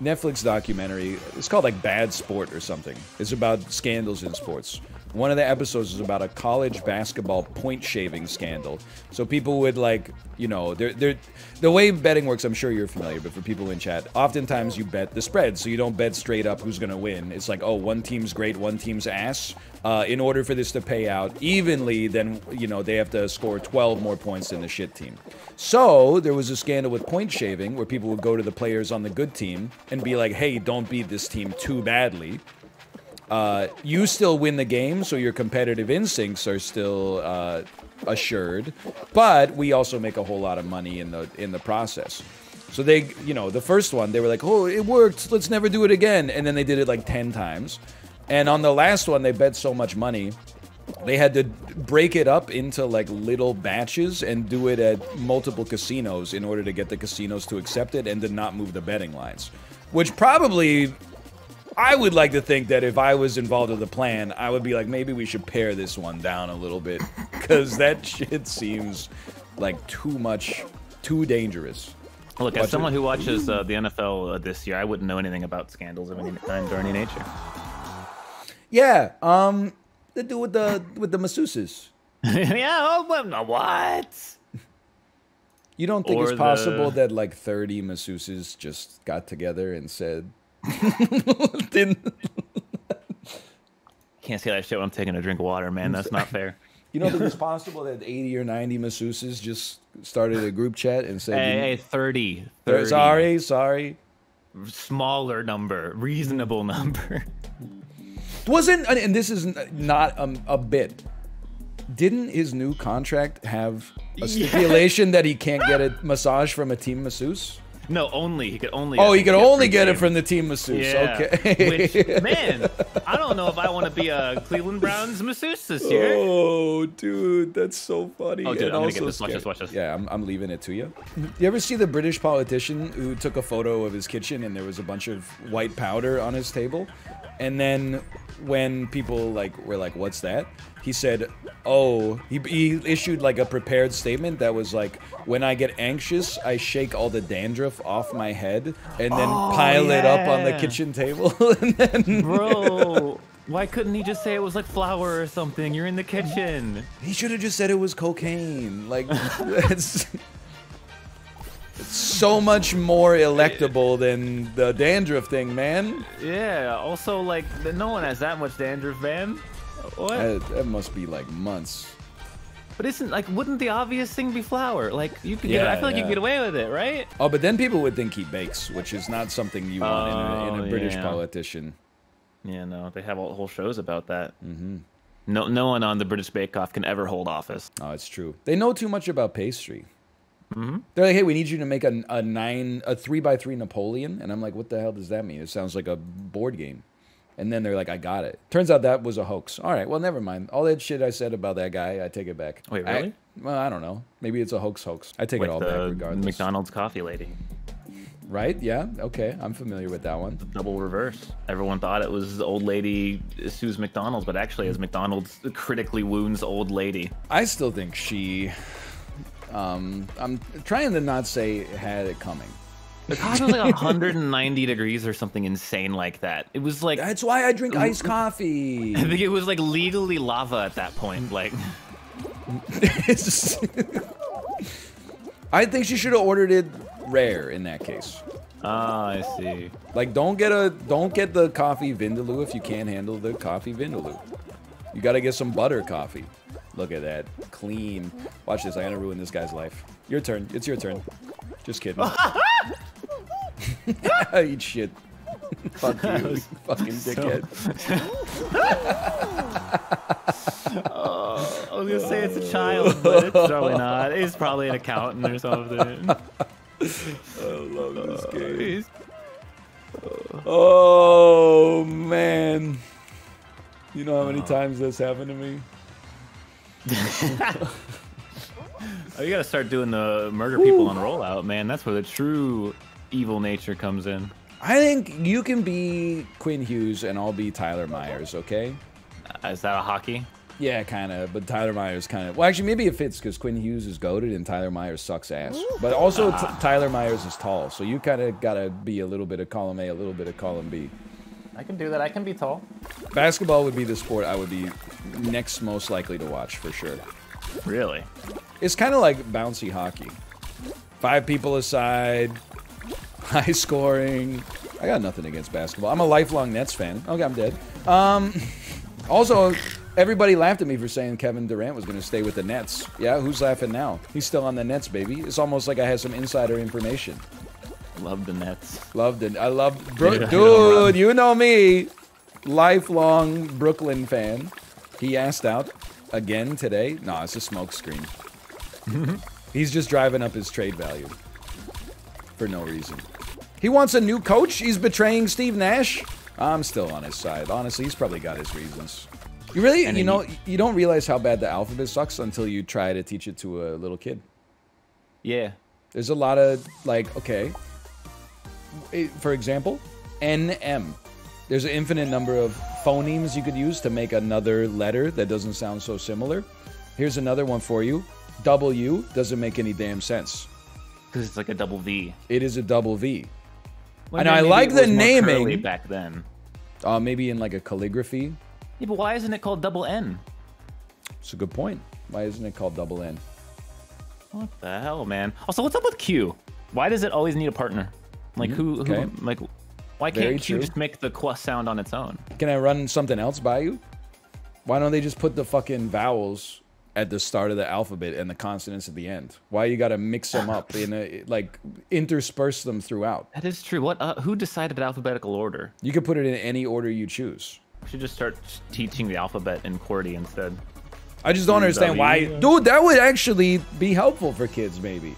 Netflix documentary. It's called like Bad Sport or something. It's about scandals in sports. One of the episodes is about a college basketball point shaving scandal. So people would like, you know, they're, they're, the way betting works. I'm sure you're familiar, but for people in chat, oftentimes you bet the spread. So you don't bet straight up who's going to win. It's like, oh, one team's great, one team's ass. Uh, in order for this to pay out evenly, then you know they have to score 12 more points than the shit team. So there was a scandal with point shaving where people would go to the players on the good team and be like, "Hey, don't beat this team too badly." Uh, you still win the game, so your competitive instincts are still uh, assured, but we also make a whole lot of money in the in the process. So they, you know, the first one they were like, "Oh, it worked. Let's never do it again," and then they did it like ten times. And on the last one, they bet so much money they had to break it up into like little batches and do it at multiple casinos in order to get the casinos to accept it and to not move the betting lines. Which probably I would like to think that if I was involved with the plan, I would be like, maybe we should pare this one down a little bit. Because that (laughs) shit seems like too much, too dangerous. Look, Watch as someone who watches uh, the NFL uh, this year, I wouldn't know anything about scandals of any kind or any nature. Yeah, um, the dude with the with the masseuses. (laughs) yeah, oh, what? You don't think Or it's possible the- that like 30 masseuses just got together and said, (laughs) didn't, Can't say that shit when I'm taking a drink of water, man. That's not fair. (laughs) you don't think it's possible that 80 or 90 masseuses just started a group chat and said, Hey, hey, 30, 30. sorry, sorry. Smaller number, reasonable number. (laughs) Wasn't, and- and this is not um, a bit. Didn't his new contract have a stipulation that he can't get a massage from a team masseuse? No, only he could only. Oh, I he could only get it from the team masseuse. Yeah. Okay. Which man, (laughs) I don't know if I want to be a Cleveland Browns masseuse this year. Oh, dude, that's so funny. Oh, dude, and I'm gonna get this. Watch this, watch this. Yeah, I'm, I'm leaving it to you. You ever see the British politician who took a photo of his kitchen and there was a bunch of white powder on his table? And then when people like were like, "What's that?" He said, "Oh, he, he issued like a prepared statement that was like, when I get anxious, I shake all the dandruff off my head and then Oh, pile it up on the kitchen table." (laughs) and then Bro, why couldn't he just say it was like flour or something? You're in the kitchen. He should have just said it was cocaine. Like (laughs) that's it's so much more electable than the dandruff thing, man. Yeah. Also, like, no one has that much dandruff, man. What? That, that must be like months. but isn't like, wouldn't the obvious thing be flour? Like, you could get. I feel like you yeah. could get away with it, right? Oh, but then people would think he bakes, which is not something you want in a, in Oh, a British yeah. politician. Yeah, no, they have all whole shows about that. Mm-hmm. No, no one on the British Bake Off can ever hold office. Oh, it's true. They know too much about pastry. Mm-hmm. They're like, hey, we need you to make a, a nine, a three by three Napoleon, and I'm like, what the hell does that mean? It sounds like a board game. And then they're like, I got it. Turns out that was a hoax. All right, well, never mind. All that shit I said about that guy, I take it back. Wait, I- really? well, I don't know. Maybe it's a hoax, hoax. I take it Like all back the regardless. McDonald's coffee lady. Right? Yeah. Okay. I'm familiar with that one. Double reverse. Everyone thought it was the old lady sues McDonald's, but actually, it's McDonald's critically wounds old lady. I still think she. Um, I'm trying to not say had it coming, The coffee was like 190 degrees or something insane like that. It was like That's why I drink iced coffee. I think it was like legally lava at that point. Like It's (laughs) just- I think she should have ordered it rare in that case. Ah, I see. Like, don't get a don't get the coffee vindaloo if you can't handle the coffee vindaloo. You gotta get some butter coffee. Look at that, clean. Watch this. I gotta ruin this guy's life. Your turn. It's your turn. Just kidding. (laughs) (laughs) I eat shit. (laughs) Fuck you, you fucking dickhead. (laughs) oh, I was gonna say it's a child, but it's probably not. It's probably an accountant or something. I love oh, this game. Oh, oh man. You know how many oh. times this happened to me? Oh, you gotta start doing the murder people on rollout, man. That's where the true evil nature comes in. I think you can be Quinn Hughes and I'll be Tyler Myers, okay? Uh, Is that a hockey? Yeah, kind of, but Tyler Myers kind of. Well, actually, maybe it fits because Quinn Hughes is goaded and Tyler Myers sucks ass. But also, t- Tyler Myers is tall, so you kind of gotta be a little bit of column A, a little bit of column B. I can do that. I can be tall. Basketball would be the sport I would be next most likely to watch for sure. Really? It's kind of like bouncy hockey. Five people aside, high scoring. I got nothing against basketball. I'm a lifelong Nets fan. Okay, I'm dead. Um, also, everybody laughed at me for saying Kevin Durant was going to stay with the Nets. Yeah, who's laughing now? He's still on the Nets, baby. It's almost like I had some insider information. Love the Nets. Loved it. I love, Bro- Yeah, you don't dude. You know me, lifelong Brooklyn fan. He asked out again today. No, it's a smokescreen. (laughs) He's just driving up his trade value for no reason. He wants a new coach. He's betraying Steve Nash. I'm still on his side. Honestly, he's probably got his reasons. You really, And you know, you don't realize how bad the alphabet sucks until you try to teach it to a little kid. Yeah. There's a lot of like, okay. Eh, For example, NM. There's an infinite number of phonemes you could use to make another letter that doesn't sound so similar. Here's another one for you. W doesn't make any damn sense. Because it's like a double V. It is a double V. Well, And I like the was more curly naming. back then. Uh, maybe in like a calligraphy. Yeah, but why isn't it called double N? It's a good point. Why isn't it called double N? What the hell, man? Also, what's up with Q? Why does it always need a partner? Like who? okay. Who? Like, why can't Q true. just make the qu sound on its own? Can I run something else by you? Why don't they just put the fucking vowels at the start of the alphabet and the consonants at the end? Why you gotta mix them up in a like intersperse them throughout? That is true. What? Uh, who decided alphabetical order? You could put it in any order you choose. We should just start teaching the alphabet in QWERTY instead. I just don't understand why, dude. That would actually be helpful for kids, maybe.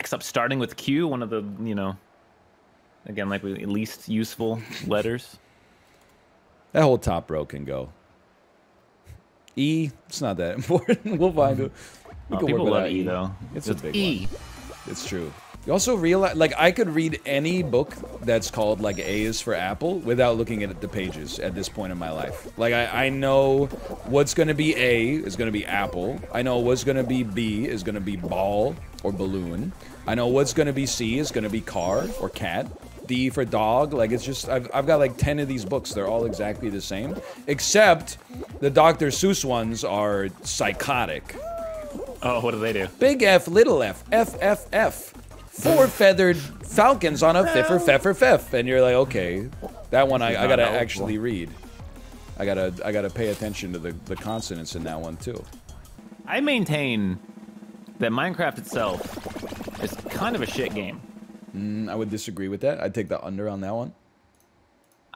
Except starting with Q, one of the you know, again like least useful letters. That whole top row can go. E, it's not that (laughs) important. we'll find it. We Oh, can people work love E though. It's a It's big E. one. It's true. You also realize, like, I could read any book that's called like A is for Apple without looking at the pages at this point in my life. Like, I, I know what's gonna be A is gonna be Apple. I know what's gonna be B is gonna be ball or balloon. I know what's gonna be C is gonna be car or cat. D for dog. Like, it's just I've, I've got like ten of these books. They're all exactly the same, except the Dr. Seuss ones are psychotic. Oh, what do they do? Big F, little f, F, F, F. Four feathered falcons on a fiffer, feffer, feff. And you're like, okay, that one I, I gotta actually read. I gotta I gotta pay attention to the, the consonants in that one too. I maintain that Minecraft itself is kind of a shit game. Mm, I would disagree with that. I'd take the under on that one.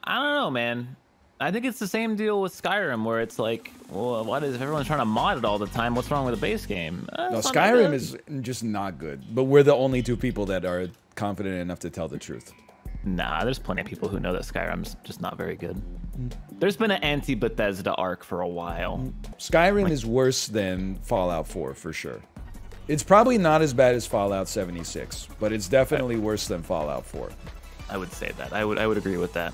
I don't know, man. I think it's the same deal with Skyrim, where it's like, well, what is if everyone's trying to mod it all the time? What's wrong with the base game? Uh, No, it's not that Skyrim is just not good. But we're the only two people that are confident enough to tell the truth. Nah, there's plenty of people who know that Skyrim's just not very good. There's been an anti Bethesda arc for a while. Skyrim is worse than Fallout 4 for sure. It's probably not as bad as Fallout 76, but it's definitely worse than Fallout 4. I would say that. I would I would agree with that.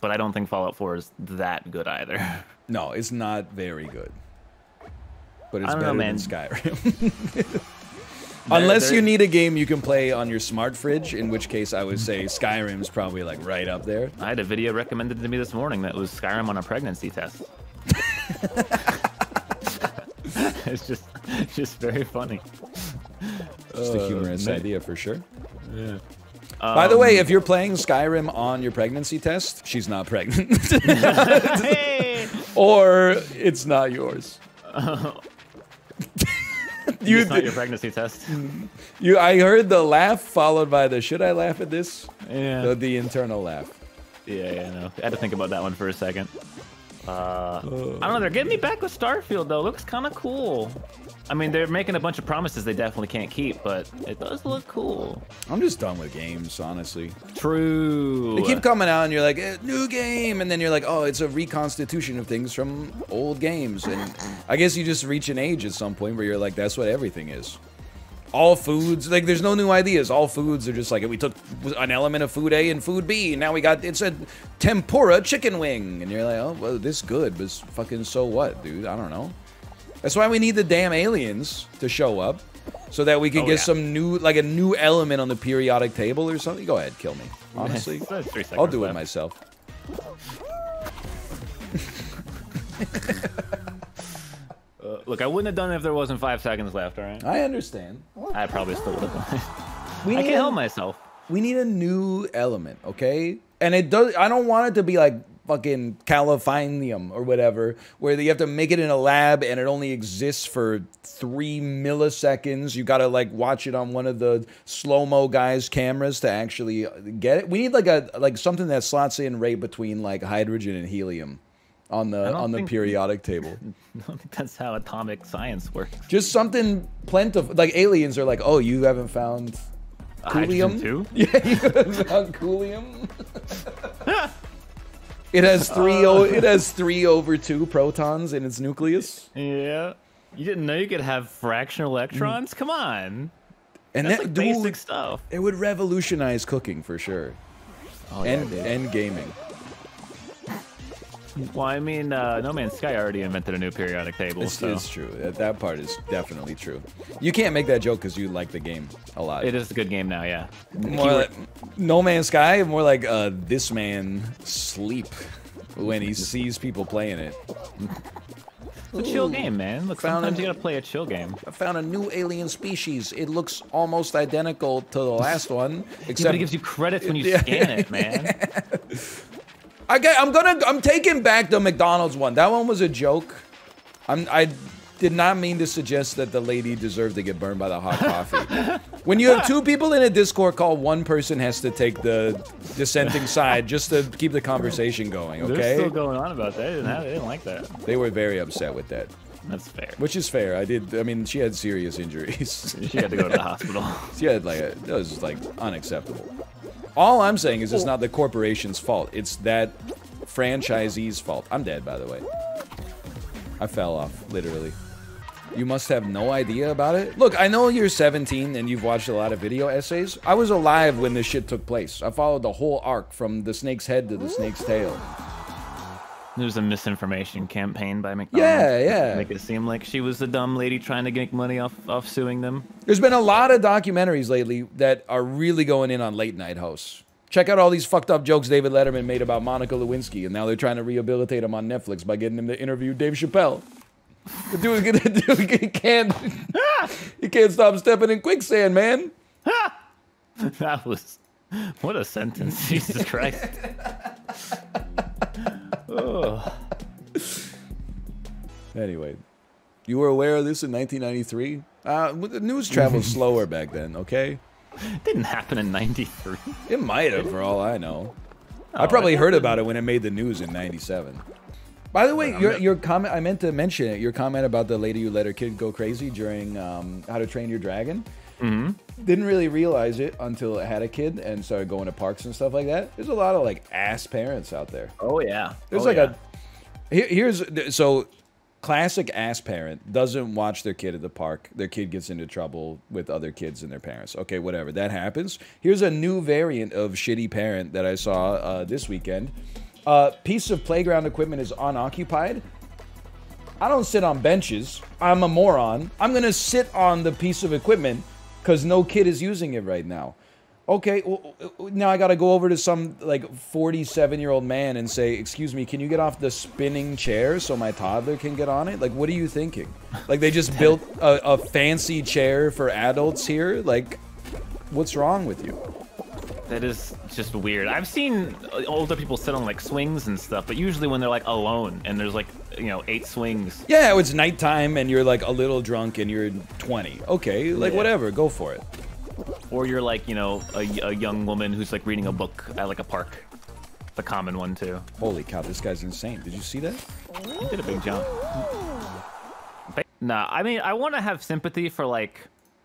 But I don't think Fallout 4 is that good either. (laughs) No, it's not very good. But it's know, better man. than Skyrim. (laughs) Unless they're- you need a game you can play on your smart fridge, in which case I would say Skyrim's probably like right up there. I had a video recommended to me this morning that was Skyrim on a pregnancy test. (laughs) it's just, (laughs) just very funny. Just a humorous man. idea for sure. Yeah. By the way, if you're playing Skyrim on your pregnancy test, she's not pregnant. hey, (laughs) (laughs) or it's not yours. you, it's not your pregnancy test. you, I heard the laugh followed by the should I laugh at this? Yeah. The, the internal laugh. Yeah, yeah, no. I had to think about that one for a second. Uh, I don't know. They're getting me back with Starfield though. Looks kind of cool. I mean, they're making a bunch of promises they definitely can't keep, but it does look cool. I'm just done with games, honestly. True. They keep coming out and you're like, eh, new game, and then you're like, oh, it's a reconstitution of things from old games. And I guess you just reach an age at some point where you're like, that's what everything is. All foods, like, there's no new ideas. All foods are just like, we took an element of food A and food B, and now we got, it's a tempura chicken wing. And you're like, oh, well, this good, but fucking so what, dude? I don't know. That's why we need the damn aliens to show up. So that we can Oh, get yeah. some new, like a new element on the periodic table or something. Go ahead, kill me. Honestly, I'll do it myself. Uh, look, I wouldn't have done it if there wasn't five seconds left. All right. I understand. I probably still would have done it. (laughs) We I can't a, help myself. we need a new element, okay? And it does. I don't want it to be like fucking californium or whatever, where you have to make it in a lab and it only exists for three milliseconds. You gotta like watch it on one of the slow mo guys' cameras to actually get it. We need like a like something that slots in right between like hydrogen and helium on the on the periodic table. (laughs) I don't think that's how atomic science works. Just something plentiful. Like aliens are like, oh, you haven't found Hydrogen Coolium? too? (laughs) Yeah, you haven't found coolium. (laughs) it has three. O- uh. it has three over two protons in its nucleus, Yeah. You didn't know you could have fractional electrons? Come on. and That's that like dude, basic stuff. it would revolutionize cooking for sure, Oh, and and gaming. Well, I mean, uh, No Man's Sky already invented a new periodic table, It's, so it's true. That, that part is definitely true. You can't make that joke because you like the game a lot. it is a good game now, yeah. more like, No Man's Sky, more like uh, this man sleep when he sees people playing it. It's a chill game, man. Look, Found sometimes it. you gotta play a chill game. I found a new alien species. It looks almost identical to the last one, Yeah, except but it gives you credits when you (laughs) Yeah. scan it, man. (laughs) I get, I'm gonna I'm taking back the McDonald's one. That one was a joke. I'm I did not mean to suggest that the lady deserved to get burned by the hot (laughs) coffee. when you have two people in a Discord call, one person has to take the dissenting (laughs) side just to keep the conversation going. They're Okay? still going on about that. They didn't, have, they didn't like that. They were very upset with that, That's fair. which is fair. I did. I mean, she had serious injuries. (laughs) She had to go to the hospital. She had like a, that was like unacceptable. All I'm saying is it's not the corporation's fault. It's that franchisee's fault. I'm dead, by the way. I fell off, literally. You must have no idea about it. Look, I know you're 17 and you've watched a lot of video essays. I was alive when this shit took place. I followed the whole arc from the snake's head to the snake's tail. There's a misinformation campaign by McDonald's. Yeah, yeah. Make it seem like she was the dumb lady trying to make money off off suing them. There's been a lot of documentaries lately that are really going in on late night hosts. Check out all these fucked up jokes David Letterman made about Monica Lewinsky, and now they're trying to rehabilitate him on Netflix by getting him to interview Dave Chappelle. The dude, the (laughs) dude he can't, he can't stop stepping in quicksand, man. (laughs) That was what a sentence. Jesus Christ. (laughs) oh. Anyway, you were aware of this in 1993? Uh, the news traveled (laughs) slower back then, okay? It Didn't happen in '93. It might have, for all I know. I Oh, probably heard about it when it made the news in '97. By the way, your, your comment, I meant to mention it, your comment about the lady who let her kid go crazy during um, How to Train Your Dragon. Mm-hmm. Didn't really realize it until I had a kid and started going to parks and stuff like that. There's a lot of like ass parents out there. Oh yeah. There's Oh, like yeah. a here, here's so classic ass parent doesn't watch their kid at the park. Their kid gets into trouble with other kids and their parents. Okay, whatever that happens. Here's a new variant of shitty parent that I saw uh, this weekend. Uh, piece of playground equipment is unoccupied. I don't sit on benches. I'm a moron. I'm gonna sit on the piece of equipment because no kid is using it right now. Okay, well, now I got to go over to some like 47 year old man and say, "Excuse me, can you get off the spinning chair so my toddler can get on it?" Like, what are you thinking? Like, they just (laughs) built a, a fancy chair for adults here. Like, what's wrong with you? That is just weird. I've seen uh, older people sit on like swings and stuff, but usually when they're like alone and there's like you know eight swings. Yeah, it's nighttime and you're like a little drunk and you're 20. Okay, like Yeah. whatever, go for it. Or you're like you know a, a young woman who's like reading a book at like a park. It's a common one too. Holy cow, this guy's insane. Did you see that? He did a big jump. Nah, I mean I want to have sympathy for like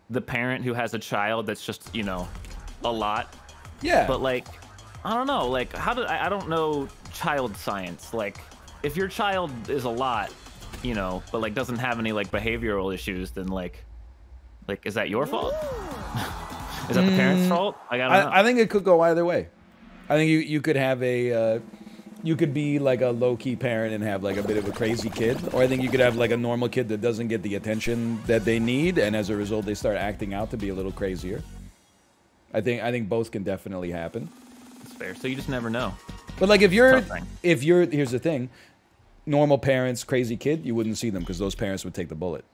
the parent who has a child that's just you know a lot, Yeah. but like I don't know, like how do I, I don't know child science. Like if your child is a lot, you know, but like doesn't have any like behavioral issues, then like like is that your fault? (laughs) is that the parent's fault? Like, I don't know. I, I think it could go either way. I think you, you could have a uh, you could be like a low key parent and have like a bit of a crazy kid, or I think you could have like a normal kid that doesn't get the attention that they need, and as a result, they start acting out to be a little crazier. I think I think both can definitely happen. it's fair. So you just never know. But like if you're if you're here's the thing, normal parents, crazy kid, you wouldn't see them because those parents would take the bullet.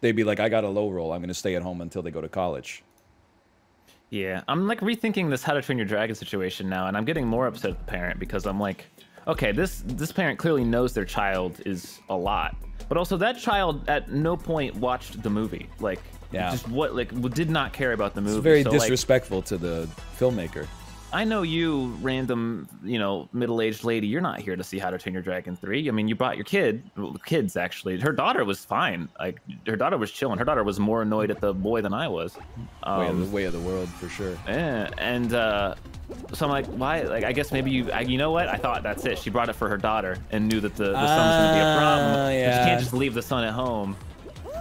They'd be like, I got a low roll. I'm going to stay at home until they go to college. Yeah, I'm like rethinking this How to Train Your Dragon situation now, and I'm getting more upset at the parent because I'm like, okay, this this parent clearly knows their child is a lot, but also that child at no point watched the movie. Like, Yeah. just what like did not care about the movie. It's very so, like, disrespectful to the filmmaker. I know you, random, you know, middle-aged lady. You're not here to see How to Train Your Dragon three. I mean, you brought your kid, well, kids actually. Her daughter was fine. Like, her daughter was chilling. Her daughter was more annoyed at the boy than I was. way, Um, of the, way of the world for sure. Yeah, and uh, so I'm like, why? Like, I guess maybe you, I, you know what? I thought that's it. She brought it for her daughter and knew that the, the son was going to be a problem. Ah, yeah. She can't just leave the son at home.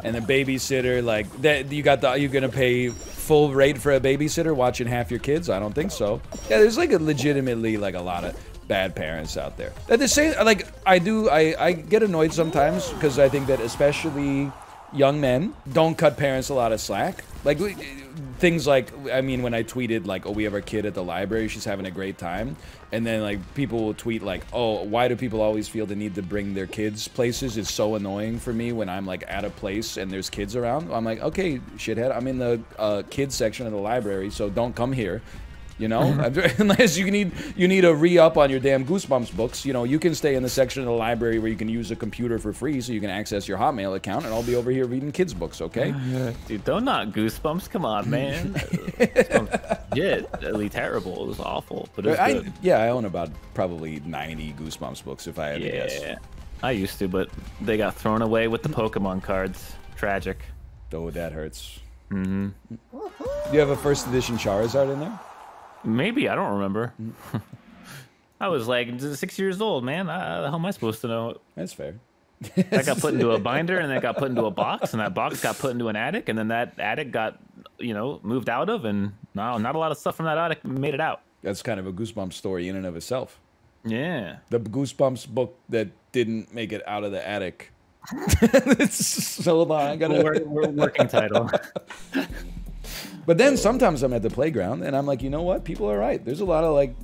And a babysitter, like that, you got the. Are you gonna pay full rate for a babysitter watching half your kids? I don't think so. Yeah, there's like a legitimately like a lot of bad parents out there. At the same, like I do, I I get annoyed sometimes because I think that especially young men don't cut parents a lot of slack. Like things like I mean when I tweeted like oh we have our kid at the library she's having a great time. And then like people will tweet like oh why do people always feel the need to bring their kids places? It's so annoying for me when I'm like at a place and there's kids around. I'm like okay shithead I'm in the uh, kids section of the library so don't come here you know (laughs) (laughs) unless you need you need a re-up on your damn goosebumps books you know you can stay in the section of the library where you can use a computer for free so you can access your hotmail account and i'll be over here reading kids books okay Dude, don't knock Goosebumps. Come on, (laughs) man. yeah, really terrible. It was awful, but it was I, good. yeah i own about probably 90 goosebumps books if i had to guess Yeah, I used to, but they got thrown away with the Pokemon cards. Tragic. oh that hurts mm-hmm. do you have a first edition charizard in there Maybe I don't remember. Mm. (laughs) I was like six years old, man. I, how the hell am I supposed to know? that's fair That got put into a (laughs) binder, and then it got put into a box, and that box got put into an attic, and then that attic got, you know, moved out of, and no, not a lot of stuff from that attic made it out. that's kind of a goosebumps story in and of itself Yeah. the goosebumps book that didn't make it out of the attic (laughs) it's hold on i We're, we're working title. But then sometimes I'm at the playground and I'm like, you know what? People are right. There's a lot of like,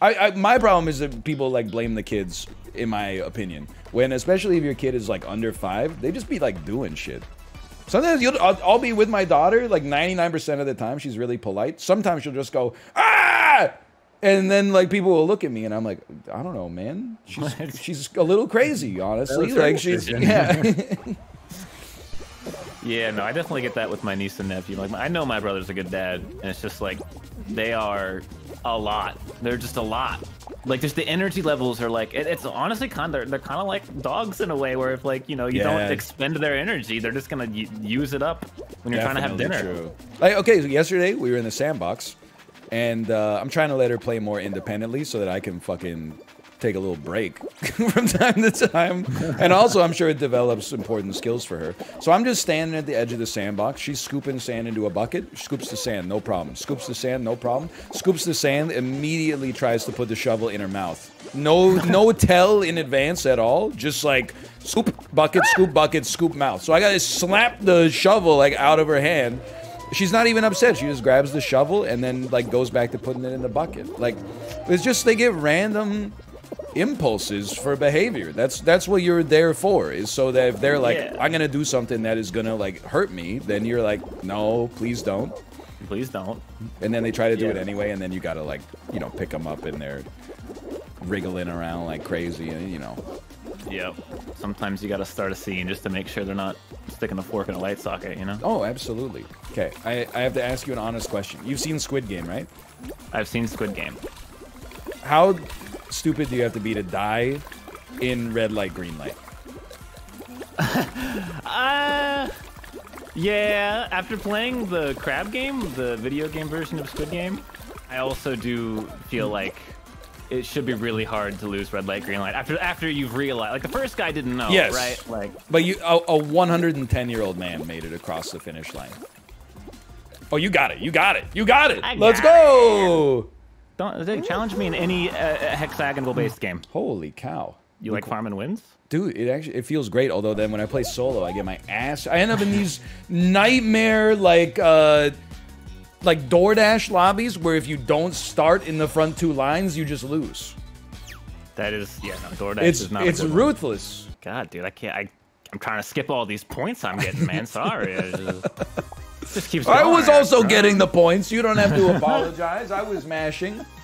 I, I my problem is that people like blame the kids. In my opinion, when especially if your kid is like under five, they just be like doing shit. Sometimes you'll, I'll, I'll be with my daughter like 99% of the time. She's really polite. Sometimes she'll just go ah, and then like people will look at me and I'm like, I don't know, man. She's (laughs) she's a little crazy, honestly. Like she's yeah. (laughs) (laughs) Yeah, no, I definitely get that with my niece and nephew. Like, I know my brother's a good dad, and it's just like they are a lot. They're just a lot. Like, just the energy levels are like it, it's honestly kind of they're kind of like dogs in a way, where if like you know you Yeah. don't expend their energy, they're just gonna y- use it up when you're trying to have dinner. True. Like, okay, so yesterday we were in the sandbox, and uh, I'm trying to let her play more independently so that I can fucking take a little break (laughs) from time to time. And also, I'm sure it develops important skills for her. So I'm just standing at the edge of the sandbox. She's scooping sand into a bucket. Scoops the sand, no problem. Scoops the sand, no problem. Scoops the sand, immediately tries to put the shovel in her mouth. No, no (laughs) tell in advance at all. Just like scoop bucket, scoop bucket, scoop mouth. So I gotta slap the shovel like out of her hand. She's not even upset. She just grabs the shovel and then like goes back to putting it in the bucket. Like it's just they get random impulses for behavior. That's that's what you're there for. Is so that if they're like, Yeah. I'm gonna do something that is gonna like hurt me, then you're like, no, please don't. Please don't. And then they try to do it anyway, and then you gotta like, you know, pick them up and they're wriggling around like crazy, and you know. Yep. Sometimes you got to start a scene just to make sure they're not sticking a fork in a light socket. You know. Oh, absolutely. Okay, I, I have to ask you an honest question. You've seen Squid Game, right? I've seen Squid Game. How stupid do you have to be to die in red light, green light? (laughs) Uh, yeah. After playing the crab game, the video game version of Squid Game, I also do feel like it should be really hard to lose red light, green light. After after you've realized, like the first guy didn't know, Yes. right? Like, But you, a, a 110 year old man made it across the finish line. Oh, you got it! You got it! You got it! I Let's got go! Don't they challenge me in any uh, hexagonal-based game. Holy cow! You like farming wins? Dude, it actually it feels great. Although then when I play solo, I get my ass. I end up in these nightmare like uh like DoorDash lobbies where if you don't start in the front two lines, you just lose. That is, yeah, no, DoorDash It's is not. it's good one. ruthless. God, dude, I can't. I, I'm trying to skip all these points I'm getting, man. (laughs) Sorry. I just, just keeps I was also bro. getting the points. You don't have to apologize. I was mashing. (laughs)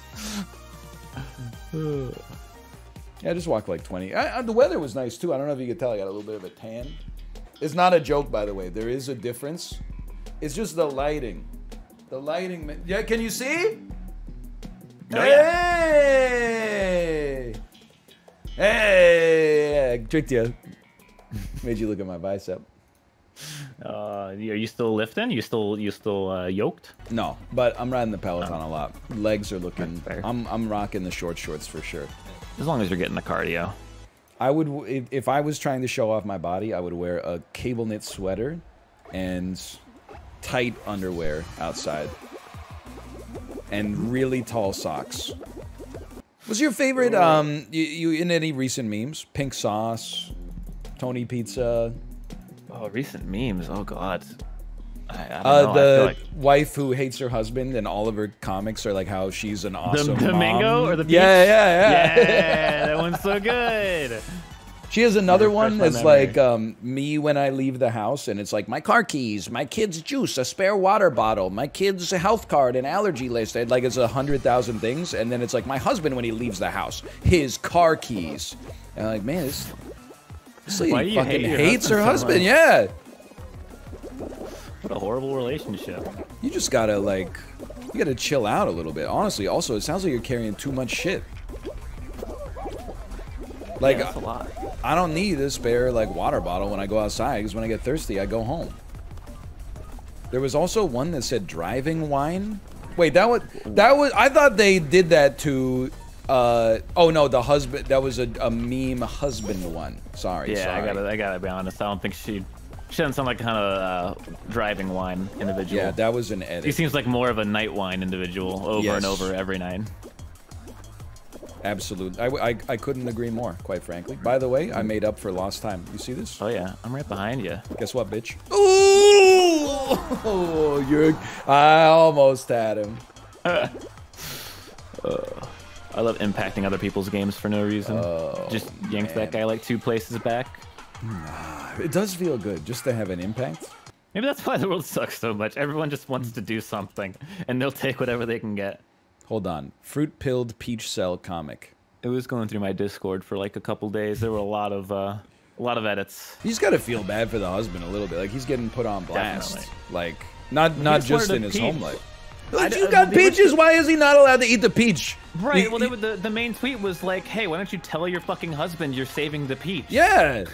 Yeah, I just walked like 20. I, I- the weather was nice too. I don't know if you could tell. I got a little bit of a tan. It's not a joke, by the way. There is a difference. It's just the lighting. The lighting. Yeah, can you see? Oh, yeah. Hey! Hey! I tricked you. (laughs) Made you look at my bicep. Uh, are you still lifting? You still you still uh, yoked? No, but I'm riding the Peloton a lot. Legs are looking. I'm I'm rocking the short shorts for sure. As long as you're getting the cardio. I would if, if I was trying to show off my body, I would wear a cable knit sweater and tight underwear outside and really tall socks. What's your favorite um you, you in any recent memes? Pink sauce, Tony Pizza, Oh, recent memes. Oh God. I, I don't uh, know. The feel like wife who hates her husband and all of her comics are like how she's an awesome the mom. mango or the peach? yeah, yeah, yeah. (laughs) yeah, that one's so good. She has another one my that's like um, me when I leave the house, and it's like my car keys, my kid's juice, a spare water bottle, my kid's health card, an allergy list. And like it's a hundred thousand things, and then it's like my husband when he leaves the house, his car keys. And I'm like, man, this, lady Why do you fucking hate hates her husband so Yeah, What a horrible relationship. you just gotta like, you gotta chill out a little bit. Honestly, also, it sounds like you're carrying too much shit. Like, yeah, a lot. I don't need a spare like water bottle when I go outside because when I get thirsty, I go home. There was also one that said driving wine. Wait, that was that was I thought they did that to. Uh, oh no, the husband. That was a, a meme husband one. Sorry. Yeah, I gotta I gotta be honest. I don't think she she doesn't sound like kind of uh, driving wine individual. Yeah, that was an edit. He seems like more of a night wine individual over Yes. and over every night. Absolutely. I, I, I couldn't agree more, quite frankly. By the way, I made up for lost time. You see this? Oh yeah, I'm right behind you. Guess what, bitch? Ooh! (laughs) You're, I almost had him. (laughs) I love impacting other people's games for no reason. Just yanked that guy like two places back. It does feel good just to have an impact. Maybe that's why the world sucks so much. Everyone just wants to do something, and they'll take whatever they can get. Hold on. Fruit pilled peach cell comic. It was going through my Discord for like a couple days. There were a lot of uh, a lot of edits. He's got to feel bad for the husband a little bit. Like he's getting put on blast. Definitely. Like not not just just in his peach. home life. I Like, you got peaches. Why is he not allowed to eat the peach? Right. You- well, they were, the the main tweet was like, "Hey, why don't you tell your fucking husband you're saving the peach? yeah.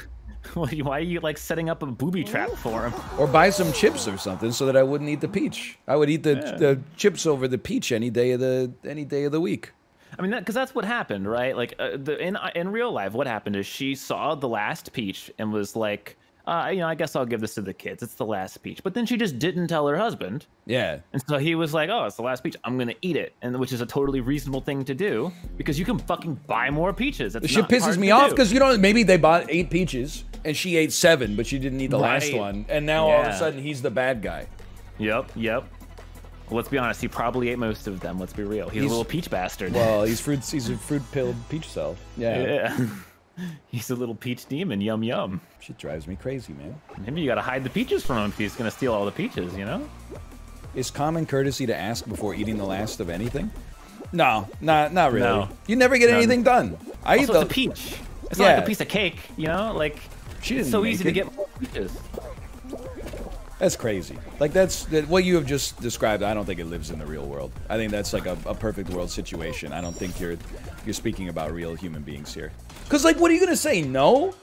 (laughs) why are you like setting up a booby trap for him? Or buy some chips or something so that I wouldn't eat the peach. I would eat the, the chips over the peach any day of the any day of the week. I mean, because that's what happened, right? Like, uh, the, in in real life, what happened is she saw the last peach and was like, uh, you know, I guess I'll give this to the kids. It's the last peach. But then she just didn't tell her husband, Yeah. and so he was like, "Oh, it's the last peach. I'm gonna eat it," and which is a totally reasonable thing to do because you can fucking buy more peaches. This shit pisses me off because you know maybe they bought eight peaches and she ate seven, but she didn't eat the last one, and now all of a sudden he's the bad guy. Yep, yep. Let's be honest, he probably ate most of them. Let's be real. He's, He's- a little peach bastard. Well, (laughs) he's fruit. He's a fruit pilled peach cell. Yeah. yeah. (laughs) He's a little peach demon. Yum yum. Shit drives me crazy, man. Maybe you gotta hide the peaches from him if he's gonna steal all the peaches. You know? Is common courtesy to ask before eating the last of anything? No, not not really. No. You never get None. anything done. I eat Also, the it's a peach. It's not like a piece of cake. You know, like She it's so easy to get more peaches. That's crazy. Like that's that, what you have just described. I don't think it lives in the real world. I think that's like a, a perfect world situation. I don't think you're you're speaking about real human beings here. Cause like, what are you gonna say? No.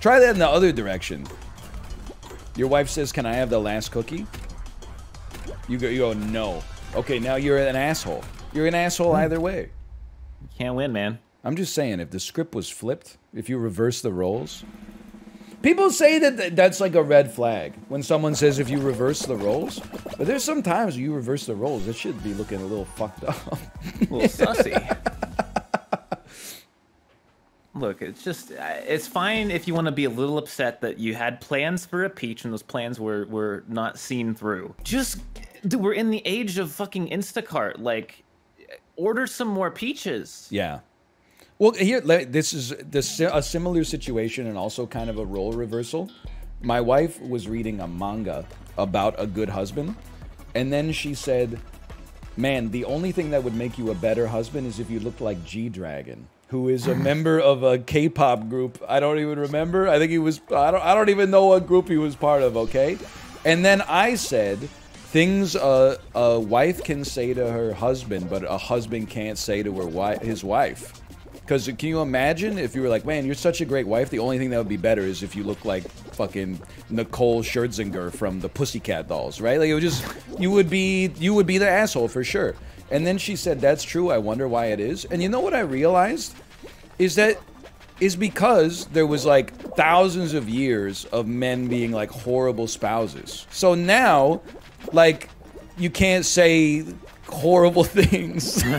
Try that in the other direction. Your wife says, "Can I have the last cookie?" You go, you go, no. Okay, now you're an asshole. You're an asshole hmm. either way. You can't win, man. I'm just saying, if the script was flipped, if you reverse the roles, people say that that's like a red flag when someone says if you reverse the roles. But there's some times you reverse the roles, it should be looking a little fucked up. A little sussy. (laughs) Look, it's just uh, it's fine if you want to be a little upset that you had plans for a peach and those plans were were not seen through. Just dude, we're in the age of fucking Instacart. Like order some more peaches. yeah. Well, here, this is this a similar situation and also kind of a role reversal. My wife was reading a manga about a good husband, and then she said, Man, the only thing that would make you a better husband is if you looked like G Dragon, who is a member of a K-pop group. I don't even remember. I think he was. I don't. I don't even know what group he was part of. Okay, and then I said things a, a wife can say to her husband, but a husband can't say to her wi- his wife. Because can you imagine if you were like, man, you're such a great wife. The only thing that would be better is if you look like fucking Nicole Scherzinger from the Pussycat Dolls, right? Like it would just, you would be, you would be the asshole for sure. And then she said, that's true. I wonder why it is. And you know what I realized is that is because there was like thousands of years of men being like horrible spouses. So now, like, you can't say horrible (laughs) things. (laughs)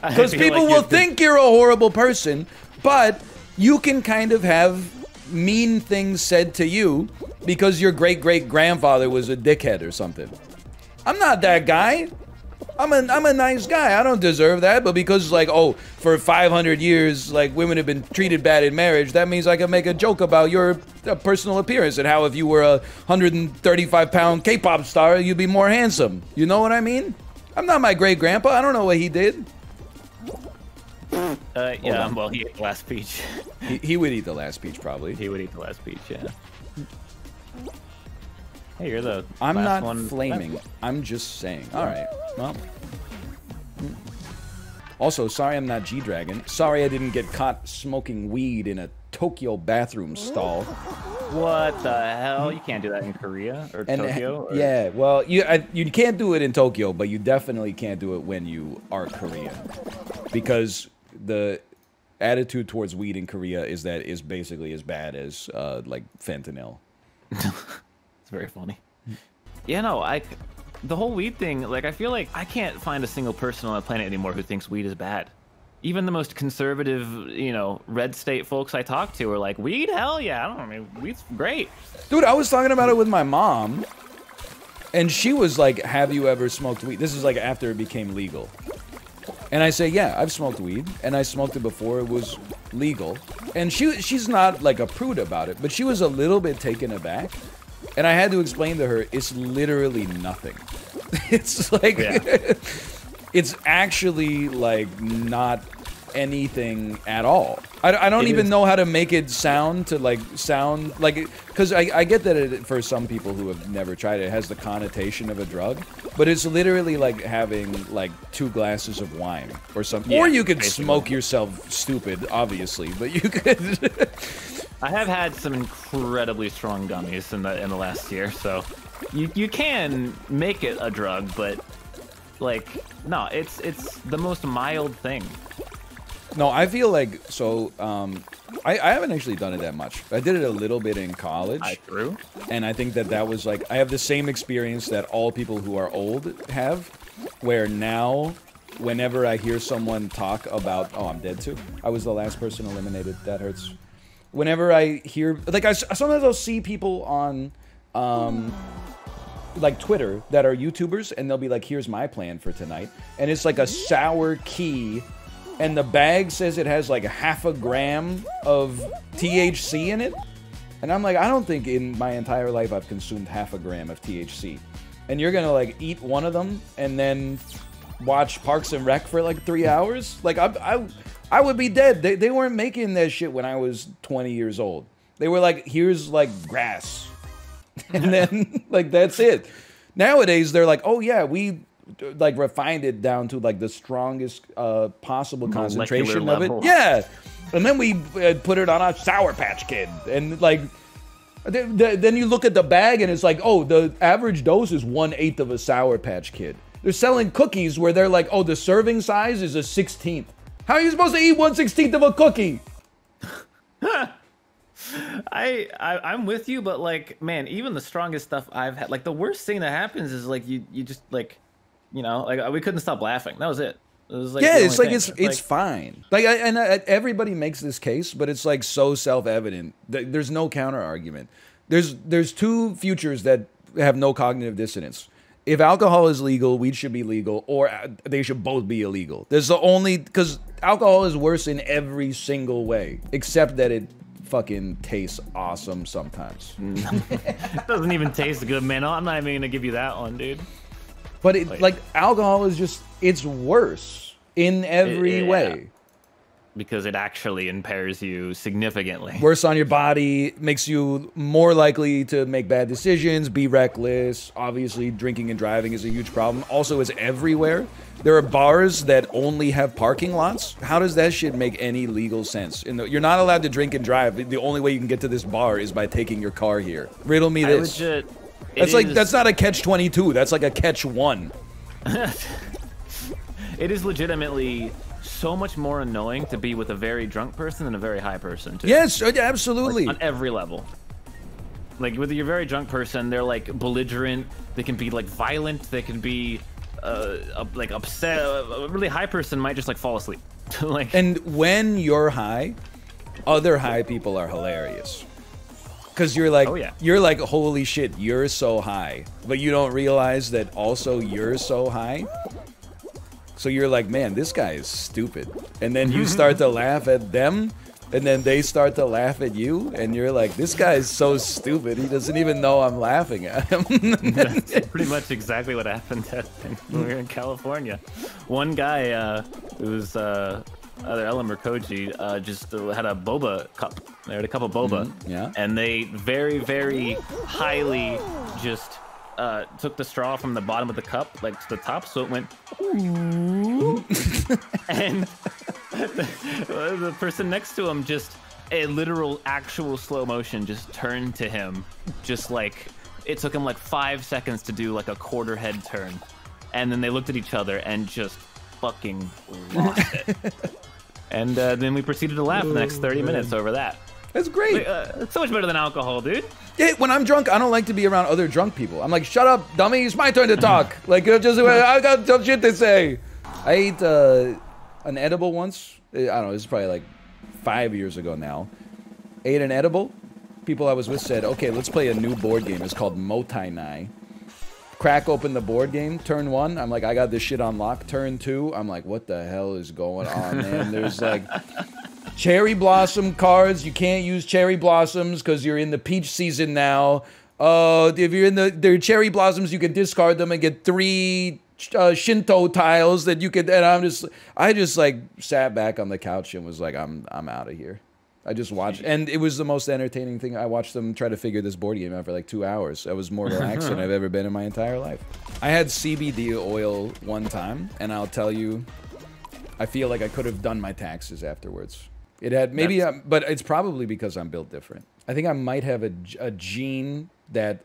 Because people will think you're a horrible person, but you can kind of have mean things said to you because your great great grandfather was a dickhead or something. I'm not that guy. I'm a I'm a nice guy. I don't deserve that, but because like oh, for 500 years like women have been treated bad in marriage, that means I can make a joke about your uh, personal appearance and how if you were a 135 pound K-pop star, you'd be more handsome. You know what I mean? I'm not my great grandpa. I don't know what he did. Uh, yeah, well, he ate the last peach. He, he would eat the last peach probably. he would eat the last peach. Yeah. Hey, you're the. I'm not one. flaming. I'm just saying. All right. Well. Also, sorry I'm not G Dragon. Sorry I didn't get caught smoking weed in a Tokyo bathroom stall. What the hell? You can't do that in Korea or And Tokyo. or- yeah, well, you I, you can't do it in Tokyo, but you definitely can't do it when you are Korean, because the attitude towards weed in Korea is that is basically as bad as uh, like fentanyl. (laughs) It's very funny. Yeah, no, I. The whole weed thing, like, I feel like I can't find a single person on the planet anymore who thinks weed is bad. Even the most conservative, you know, red state folks I talk to are like, weed? Hell yeah. I don't know. I mean, weed's great. Dude, I was talking about it with my mom, and she was like, "Have you ever smoked weed?" This is like after it became legal. And I say, "Yeah, I've smoked weed, and I smoked it before it was legal." And she she's not like a prude about it, but she was a little bit taken aback. And I had to explain to her, it's literally nothing. (laughs) it's like Yeah. (laughs) it's actually like not anything at all. I, I don't It even is. know how to make it sound to like sound like because I, I get that it, for some people who have never tried it, it has the connotation of a drug, but it's literally like having like two glasses of wine or something. or you could basically. smoke yourself stupid, obviously, but you could. (laughs) I have had some incredibly strong gummies in the in the last year, so you you can make it a drug, but like no, it's it's the most mild thing. No, I feel like so. Um, I, I haven't actually done it that much. I did it a little bit in college, I threw. and I think that that was like I have the same experience that all people who are old have, where now, whenever I hear someone talk about, oh, I'm dead too. I was the last person eliminated. That hurts. Whenever I hear, like, I sometimes I'll see people on um, like Twitter that are YouTubers, and they'll be like, "Here's my plan for tonight," and it's like a sour key, and the bag says it has like half a gram of THC in it, and I'm like, I don't think in my entire life I've consumed half a gram of THC, and you're gonna like eat one of them and then watch Parks and Rec for like three hours, like I, I, I would be dead. They, they weren't making that shit when I was 20 years old. They were like, here's like grass (laughs) and then (laughs) like that's it. Nowadays they're like, oh yeah, we like refined it down to like the strongest uh, possible concentration of it. Yeah, and then we uh, put it on a Sour Patch Kid, and like. th- th- Then you look at the bag and it's like, oh, the average dose is one eighth of a Sour Patch Kid. They're selling cookies where they're like, oh, the serving size is a sixteenth. How are you supposed to eat one sixteenth of a cookie? (laughs) I, I I'm with you, but like, man, even the strongest stuff I've had, like the worst thing that happens is like you you just like, you know, like we couldn't stop laughing. That was it. It was like yeah, it's like it's it's fine. Like, I, and I, everybody makes this case, but it's like so self evident. There's no counter argument. There's there's two futures that have no cognitive dissonance. If alcohol is legal, weed should be legal, or uh, they should both be illegal. There's the only because alcohol is worse in every single way, except that it fucking tastes awesome sometimes. (laughs) it doesn't even taste good, man. I'm not even gonna give you that one, dude. But it Like- like alcohol is just it's worse in every yeah. way. Because it actually impairs you significantly. (laughs) worse on your body, makes you more likely to make bad decisions, be reckless. Obviously, drinking and driving is a huge problem. Also, it's everywhere. There are bars that only have parking lots. How does that shit make any legal sense? In the, you're not allowed to drink and drive. The only way you can get to this bar is by taking your car here. Riddle me this. legit. it that's like that's not a catch 22. That's like a catch 1. (laughs) It is legitimately so much more annoying to be with a very drunk person than a very high person. Too. Yes, uh, absolutely. on every level. Like with your very drunk person, they're like belligerent. They can be like violent. They can be uh, like upset. A really high person might just like fall asleep. (laughs) like And when you're high, other high people are hilarious. Cause you're like, Oh, yeah. you're like, holy shit, you're so high, but you don't realize that also you're so high. So you're like, man, this guy is stupid, and then you start to laugh at them, and then they start to laugh at you, and you're like, this guy is so stupid, he doesn't even know I'm laughing at him. (laughs) That's (laughs) pretty much exactly what happened when (laughs) we were in California. One guy uh, who was uh, either Ellen or Koji uh, just had a boba cup. They had a cup of boba. yeah. And they very, very highly just uh, took the straw from the bottom of the cup, like to the top, so it went. (laughs) and (laughs) the, the person next to him just a literal actual slow motion just turned to him just like it took him like five seconds to do like a quarter head turn. And then they looked at each other and just fucking (laughs) lost it. And uh, then we proceeded to laugh the next 30 minutes over that That's great. Like, uh, it's so much better than alcohol dude Yeah, when I'm drunk, I don't like to be around other drunk people. I'm like, shut up, dummy. It's my turn to talk. (laughs) like, just I got some shit to say. I ate uh, an edible once. I don't know. This is probably like five years ago now. Ate an edible. People I was with said, okay, let's play a new board game. It's called Mottainai. Crack open the board game. Turn one, I'm like, I got this shit on lock. Turn two, I'm like, what the hell is going on, man? (laughs) There's like cherry blossom cards. You can't use cherry blossoms because you're in the peach season now. Uh, if you're in the their cherry blossoms, you can discard them and get three uh, Shinto tiles that you could. And I'm just, I just like sat back on the couch and was like, I'm, I'm out of here. I just watched, and it was the most entertaining thing. I watched them try to figure this board game out for like two hours. I was more (laughs) relaxed than I've ever been in my entire life. I had CBD oil one time, and I'll tell you, I feel like I could have done my taxes afterwards. It had maybe, um, but it's probably because I'm built different. I think I might have a, a gene that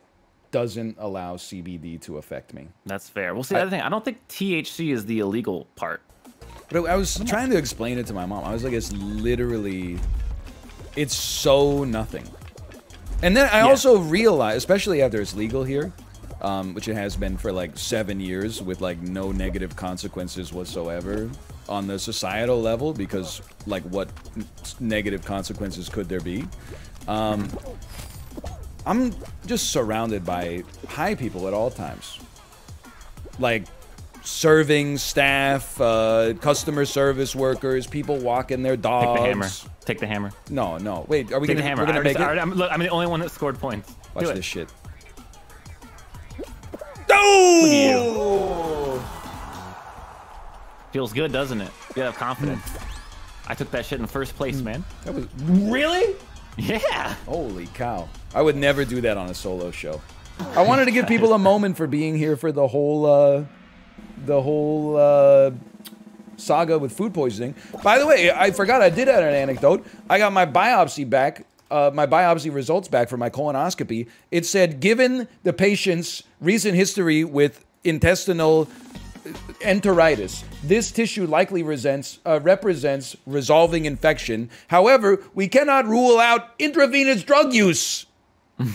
doesn't allow CBD to affect me. that's fair well see the other thing i don't think thc is the illegal part But I was trying to explain it to my mom. I was like, it's literally, it's so nothing. And then I Yeah. also realized, especially after it's legal here, um, which it has been for like seven years with like no negative consequences whatsoever on the societal level, because like what negative consequences could there be? Um, I'm just surrounded by high people at all times. Like serving staff, uh, customer service workers, people walking their dogs. Take the hammer. Take the hammer. No, no. Wait, are we Take gonna, take the hammer. we're gonna make already- it? I'm, look, I'm the only one that scored points. Watch Do it. this shit. you. Oh! Feels good, doesn't it? You have confidence. I took that shit in first place, Hmm. man. That was really. Yeah. Holy cow! I would never do that on a solo show. I wanted to give people a moment for being here for the whole, uh, the whole uh, saga with food poisoning. By the way, I forgot I did add an anecdote. I got my biopsy back, uh, my biopsy results back for my colonoscopy. It said, given the patient's recent history with intestinal enteritis. This tissue likely resents, uh, represents resolving infection. However, we cannot rule out intravenous drug use. (laughs)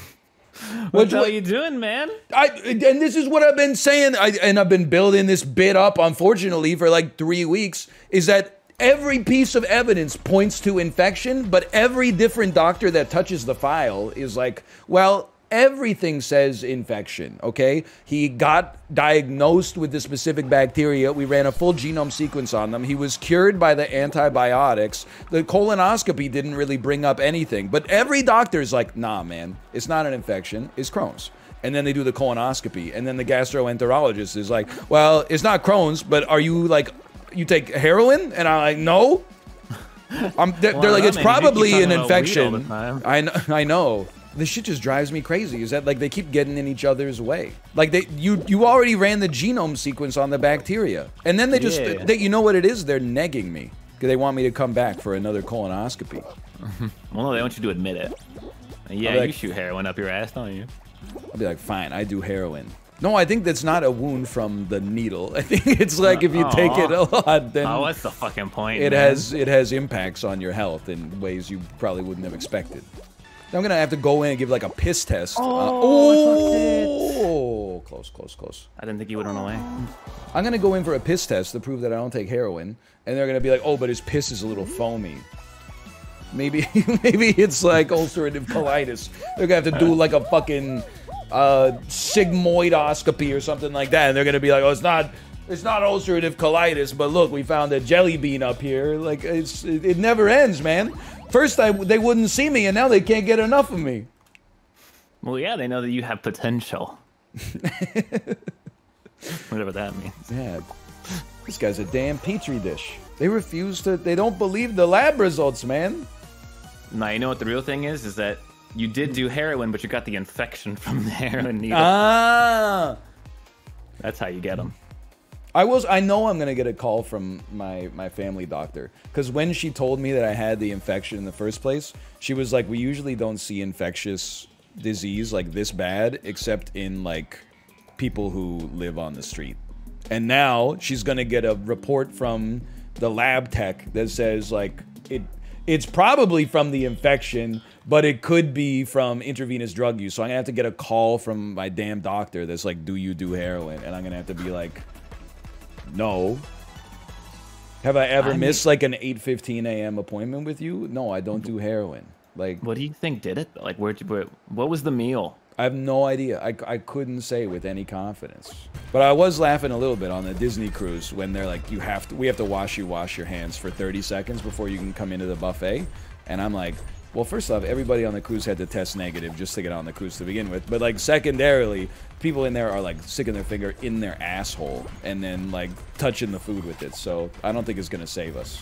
What Which the hell are you doing, man? I and this is what I've been saying, I, and I've been building this bit up, unfortunately, for like three weeks. Is that every piece of evidence points to infection, but every different doctor that touches the file is like, well, everything says infection. Okay, he got diagnosed with the specific bacteria. We ran a full genome sequence on them. He was cured by the antibiotics. The colonoscopy didn't really bring up anything, but every doctor is like, nah, man, it's not an infection. It's Crohn's and then they do the colonoscopy and then the gastroenterologist is like well it's not crohn's but are you like you take heroin and i'm like no I'm, they're, Well, they're like it's know, man. You keep probably an about weed all infection. I know, I know this shit just drives me crazy is that like they keep getting in each other's way like they you you already ran the genome sequence on the bacteria and then they just Yeah. they, you know what it is they're negging me because they want me to come back for another colonoscopy (laughs) Well, no, they want you to admit it. Yeah, like- you shoot heroin up your ass, don't you? I'll be like, fine, I do heroin. No, I think that's not a wound from the needle. (laughs) I think it's like if you uh, take it a lot, then Oh, what's the fucking point? it man? has it has impacts on your health in ways you probably wouldn't have expected. Now I'm gonna have to go in and give like a piss test. Oh, oh, close, close, close. I didn't think you would run away. I'm gonna go in for a piss test to prove that I don't take heroin, and they're gonna be like, "Oh, but his piss is a little foamy." Maybe, (laughs) maybe it's like ulcerative colitis. They're gonna have to do like a fucking uh, sigmoidoscopy or something like that, and they're gonna be like, "Oh, it's not, it's not ulcerative colitis, but look, we found a jelly bean up here." Like it's, it, it never ends, man. First, I, they wouldn't see me, and now they can't get enough of me. Well, yeah, they know that you have potential. (laughs) Whatever that means. Yeah, this guy's a damn petri dish. They refuse to. They don't believe the lab results, man. Now, you know what the real thing is? Is that you did do heroin, but you got the infection from the (laughs) heroin needle. Ah. That's how you get them. I was. I know I'm gonna get a call from my my family doctor because when she told me that I had the infection in the first place, she was like, "We usually don't see infectious disease like this bad, except in like people who live on the street." And now she's gonna get a report from the lab tech that says like it. It's probably from the infection, but it could be from intravenous drug use. So I'm gonna have to get a call from my damn doctor that's like, "Do you do heroin?" And I'm gonna have to be like, no. Have I ever I mean- missed like an 8:15 a.m. appointment with you? No, I don't do heroin. Like What do you think did it? Like, where'd you, where, what was the meal? I have no idea. I, I couldn't say with any confidence. But I was laughing a little bit on the Disney cruise when they're like, you have to, we have to wash you wash your hands for 30 seconds before you can come into the buffet. And I'm like, well, first off, everybody on the cruise had to test negative just to get on the cruise to begin with. But like, secondarily, people in there are like sticking their finger in their asshole and then like touching the food with it. So I don't think it's gonna save us.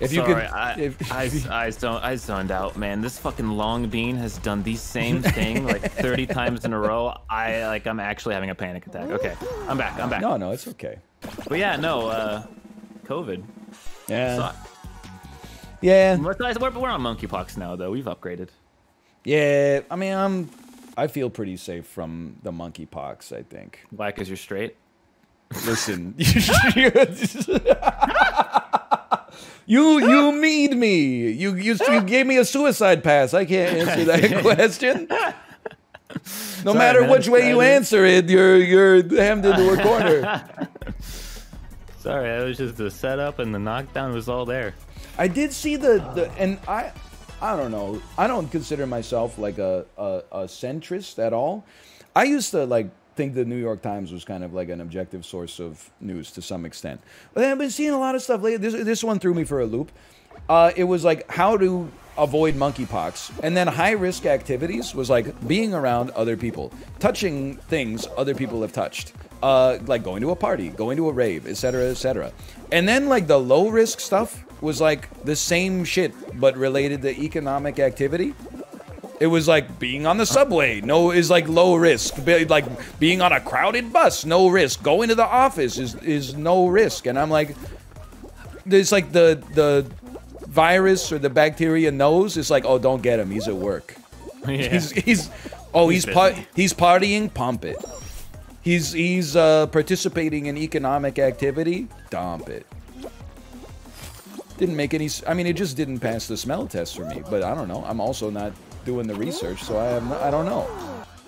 If you Sorry, could, I, if, I, I, zone, I zoned out, man. This fucking long bean has done the same (laughs) thing like 30 times in a row. I like, I'm actually having a panic attack. Okay, I'm back. I'm back. no, no, it's okay. But yeah, no, uh, COVID. Yeah, So, yeah. we're, we're on monkeypox now, though. We've upgraded. Yeah, I mean, I'm. I feel pretty safe from the monkeypox. I think. Why? Because you're straight. Listen, (laughs) (laughs) you you mean me. You, you you gave me a suicide pass. I can't answer that (laughs) question. No Sorry, matter man, which way you answer it, you're you're hemmed into a corner. Sorry, that was just the setup and the knockdown was all there. I did see the, the and I I don't know. I don't consider myself like a, a a centrist at all. I used to like think the New York Times was kind of like an objective source of news to some extent. But I've been seeing a lot of stuff lately. This this one threw me for a loop. Uh, it was like how to avoid monkeypox, and then high risk activities was like being around other people, touching things other people have touched, uh, like going to a party, going to a rave, etc., etc. And then like the low risk stuff was like the same shit but related to economic activity. It was like being on the subway, no is like low risk. Be- Like being on a crowded bus, no risk. Going to the office is is no risk. And I'm like, it's like the the virus or the bacteria knows. It's like, oh, don't get him. He's at work. (laughs) Yeah. He's he's oh he's He's par- he's partying. Pump it. He's he's uh, participating in economic activity. Dump it. Didn't make any. I mean, it just didn't pass the smell test for me. But I don't know. I'm also not doing the research, so I have. No, I don't know.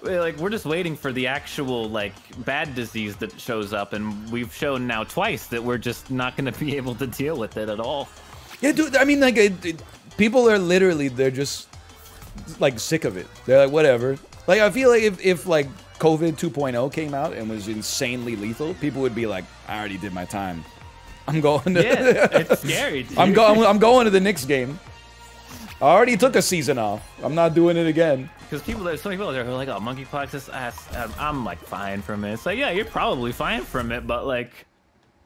Like we're just waiting for the actual like bad disease that shows up and we've shown now twice that we're just not going to be able to deal with it at all Yeah, dude. I mean, like, it, it- people are literally they're just like sick of it. They're like, whatever. Like, I feel like if if like COVID 2.0 came out and was insanely lethal, people would be like, I already did my time. I'm going to. yeah it's scary dude. I'm going. I'm going to the Knicks game. I already took a season off. I'm not doing it again. because people there's so many people there who are like oh monkeypox is ass I'm, I'm like fine from it it's like yeah you're probably fine from it but like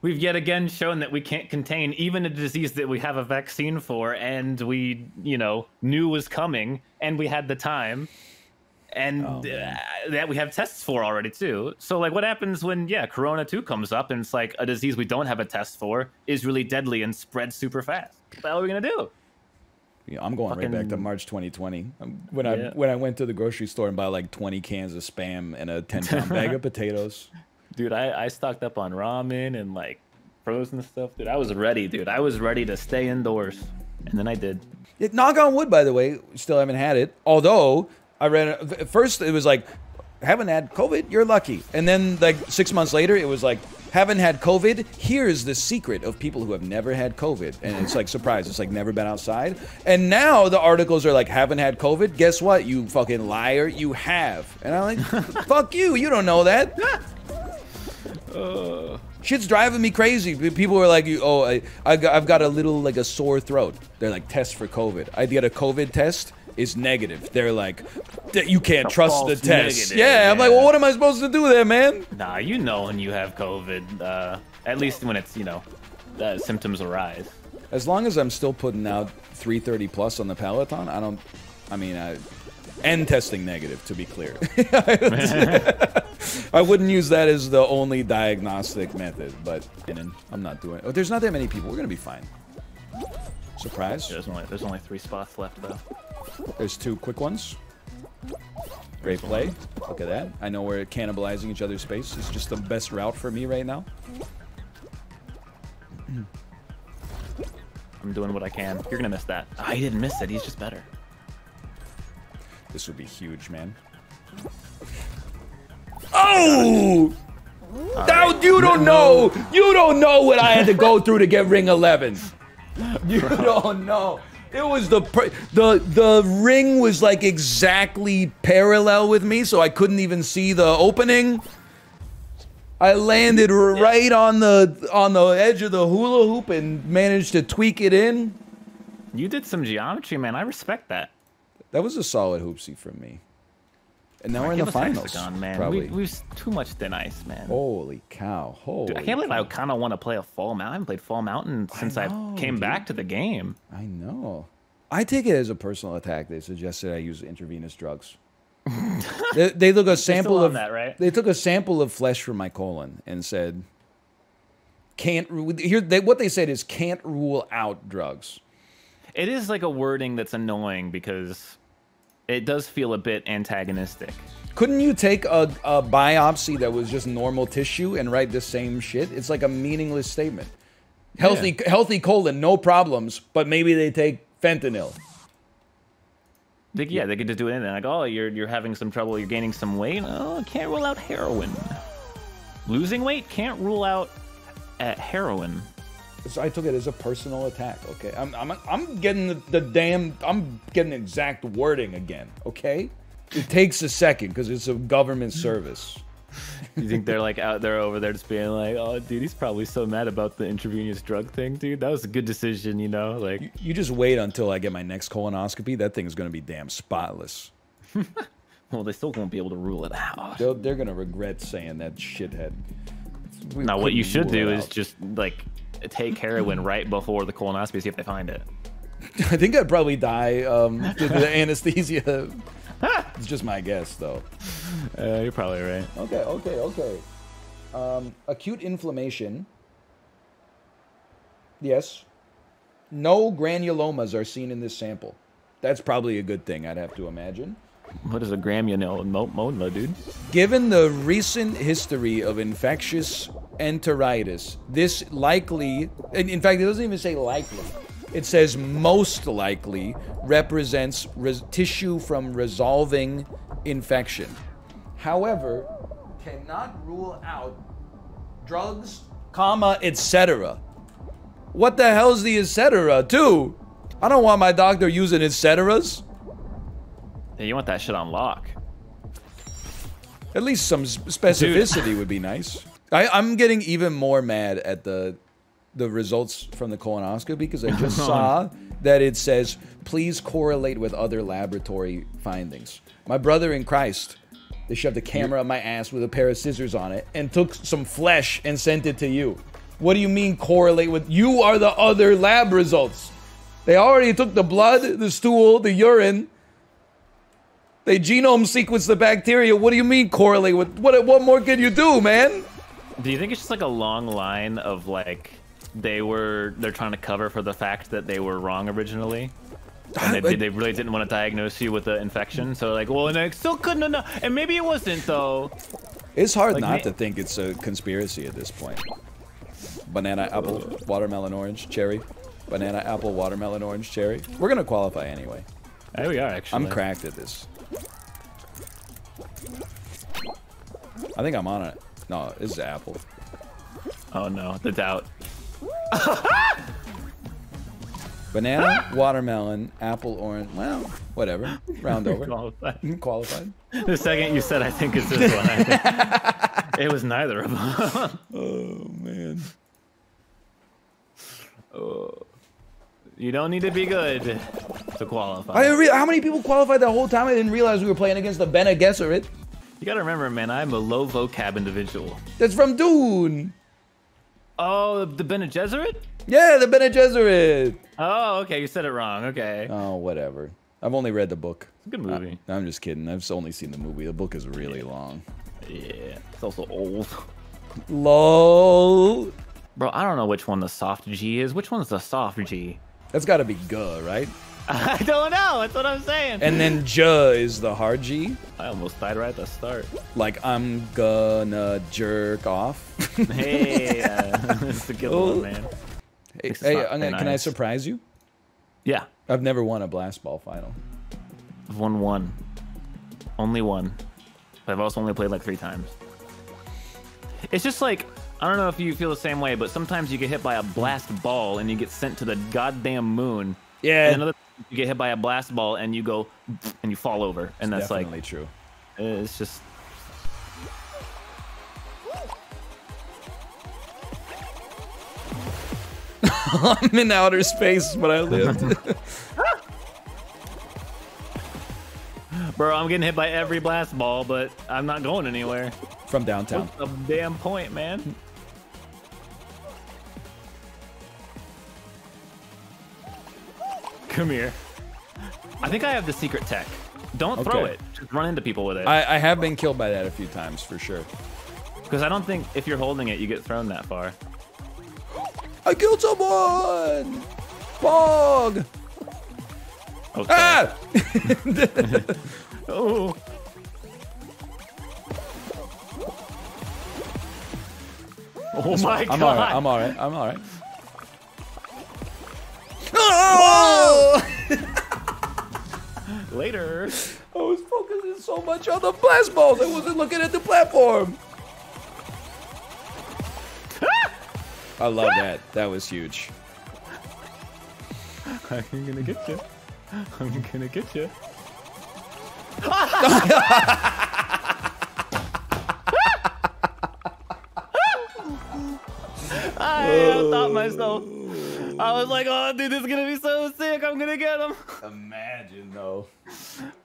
we've yet again shown that we can't contain even a disease that we have a vaccine for and we you know knew was coming and we had the time and Oh, uh, that we have tests for already too. So like, what happens when yeah, Corona two comes up and it's like a disease we don't have a test for is really deadly and spreads super fast? What the hell are we gonna do? Yeah, I'm going right back to March 2020. Um, When I when I went to the grocery store and bought like 20 cans of spam and a 10 pound bag of (laughs) potatoes. Dude, I, I stocked up on ramen and like frozen stuff. Dude, I was ready, dude. I was ready to stay indoors, and then I did. It, knock on wood, by the way, still haven't had it. Although I read at first it was like, haven't had COVID, you're lucky. And then like six months later, it was like, haven't had COVID. Here's the secret of people who have never had COVID, and it's like surprise. It's like never been outside. And now the articles are like, haven't had COVID. Guess what? You fucking liar, you have. And I'm like, (laughs) fuck you. You don't know that. Uh. Shit's driving me crazy. People are like, "Oh, I, I've got a little like a sore throat." They're like, "Test for COVID." I get a COVID test. Is negative. They're like, you can't A trust the test. negative, yeah, I'm like, well, what am I supposed to do there, man? Nah, you know when you have COVID. Uh, at least when it's you know, uh, symptoms arise. As long as I'm still putting out 330 plus on the Peloton, I don't. I mean, I, and testing negative to be clear. (laughs) I wouldn't use that as the only diagnostic method, but I'm not doing. Oh, there's not that many people. We're gonna be fine. Surprise. There's only there's only three spots left though. There's two quick ones. Great play. Look at that. I know we're cannibalizing each other's space. It's just the best route for me right now. I'm doing what I can. You're gonna miss that. Ah, he didn't miss it. He's just better. This would be huge, man. Oh! Now you don't know. You don't know what I had to go through to get ring 11. (laughs) You don't know. It was the the the ring was like exactly parallel with me, so I couldn't even see the opening. I landed right on the on the edge of the hula hoop and managed to tweak it in. You did some geometry, man. I respect that. That was a solid hoopsie from me. And now we're in the finals. Hexagon, man. Probably. We, we've too much thin ice, man. Holy cow! Holy. Dude, I can't believe I kind of want to play a Fall Mountain. I haven't played Fall Mountain since I, know, came dude. back to the game. I know. I take it as a personal attack. They suggested I use intravenous drugs. (laughs) they, they took a sample of that, right? They took a sample of flesh from my colon and said, "Can't here." They, what they said is, "Can't rule out drugs." It is like a wording that's annoying because it does feel a bit antagonistic. Couldn't you take a, a biopsy that was just normal tissue and write the same shit? It's like a meaningless statement. Healthy, healthy colon, no problems, but maybe they take fentanyl. They, yeah, they could just do it and like, oh, you're you're having some trouble, you're gaining some weight. Oh, can't rule out heroin. Losing weight can't rule out uh, heroin. So I took it as a personal attack. Okay, I'm I'm I'm getting the, the damn I'm getting exact wording again. Okay, it takes a second because it's a government service. You think they're like out there over there just being like, oh, dude, he's probably so mad about the intravenous drug thing, dude. That was a good decision, you know? Like, You just wait until I get my next colonoscopy. That thing is gonna be damn spotless. (laughs) well, they still won't be able to rule it out. They're, they're gonna regret saying that shithead. We Now, what you should do it is out. just like take heroin (laughs) right before the colonoscopy, see if they find it. I think I'd probably die um, (laughs) due to the anesthesia. (laughs) it's just my guess, though. Uh, you're probably right. Okay, okay, okay. Um, acute inflammation. Yes. No granulomas are seen in this sample. That's probably a good thing, I'd have to imagine. What is a gramuloma, dude? Given the recent history of infectious enteritis, this likely, in fact, it doesn't even say likely, it says most likely represents res- tissue from resolving infection. However, cannot rule out drugs, comma, etc. What the hell's the etc. too? I don't want my doctor using etceteras. Yeah, you want that shit on lock. At least some specificity would be nice. I, I'm getting even more mad at the the results from the colonoscopy because I just (laughs) saw that it says please correlate with other laboratory findings. My brother in Christ, they shoved a camera up my ass with a pair of scissors on it and took some flesh and sent it to you. What do you mean correlate with? You are the other lab results. They already took the blood, the stool, the urine. They genome sequenced the bacteria. What do you mean correlate with? What, what more can you do, man? Do you think it's just like a long line of like they were they're trying to cover for the fact that they were wrong originally? And they, (laughs) they really didn't want to diagnose you with the infection, so like, well, and I still couldn't have known. And maybe it wasn't though. It's hard Like not to think it's a conspiracy at this point. Banana, apple, watermelon, orange, cherry. Banana, apple, watermelon, orange, cherry. We're gonna qualify anyway. There we are, actually. I'm cracked at this. I think I'm on it. No, this is apple. Oh no, the doubt. (laughs) Banana, watermelon, apple, orange. Well, whatever. Round over. (laughs) Qualified. Mm, qualified. The second you said, I think it's this one. (laughs) It was neither of them. Oh man. Oh. You don't need to be good to qualify. I didn't rea- how many people qualified that whole time? I didn't realize we were playing against the Bene Gesserit. You gotta remember, man, I'm a low vocab individual. That's from Dune. Oh, the Bene Gesserit? Yeah, the Bene Gesserit. Oh, okay, you said it wrong. Okay. Oh, whatever. I've only read the book. It's a good movie. Uh, I'm just kidding. I've only seen the movie. The book is really long. Yeah, it's also old. (laughs) Lol. Bro, I don't know which one the soft G is. Which one's the soft G? That's got to be G, right? (laughs) I don't know. That's what I'm saying. And then J is the hard G. I almost died right at the start. Like I'm gonna jerk off. (laughs) Hey, uh, (laughs) it's a good one, man. hey, hey, I'm gonna- thin can I surprise you? Yeah, I've never won a blast ball final. I've won one. Only one. But I've also only played like three times. It's just like I don't know if you feel the same way, but sometimes you get hit by a blast ball and you get sent to the goddamn moon. Yeah, And another you get hit by a blast ball and you go and you fall over, and that's definitely like true. it's just (laughs) I'm in outer space, but I lived. (laughs) bro. I'm getting hit by every blast ball, but I'm not going anywhere. From downtown. What's the damn point, man? Come here. I think I have the secret tech. Don't throw it. Just run into people with it. I, I have been killed by that a few times for sure. Because I don't think if you're holding it, you get thrown that far. I killed someone. Bog. Okay. Ah! (laughs) (laughs) Oh. Oh my god. I'm god. alright. I'm alright. I'm alright. Oh! (laughs) Later. I was focusing so much on the blast balls, I wasn't looking at the platform. (laughs) I love that. That was huge. I'm gonna get you. I'm gonna get you. (laughs) I thought myself. I was like, oh, dude, this is gonna be so sick. I'm gonna get him. (laughs) Imagine though.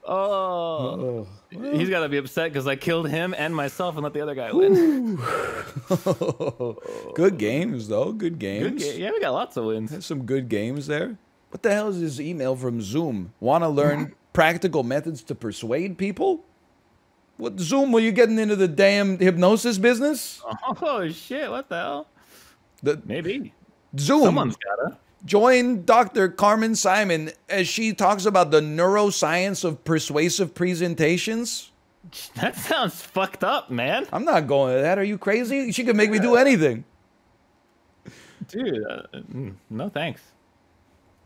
Oh, he's gotta be upset because I killed him and myself and let the other guy win. (laughs) good games though. Good Good games. ga- yeah, we got lots of wins. There's some good games there. What the hell is this email from Zoom? Want to learn (laughs) practical methods to persuade people? What Zoom? Were you getting into the damn hypnosis business? Oh shit! What the hell? The Maybe Zoom. someone's gotta. Join Dr. Carmen Simon as she talks about the neuroscience of persuasive presentations. (laughs) That sounds fucked up, man. I'm not going to that. Are you crazy? She could make me do anything. Dude, uh, mm, no thanks.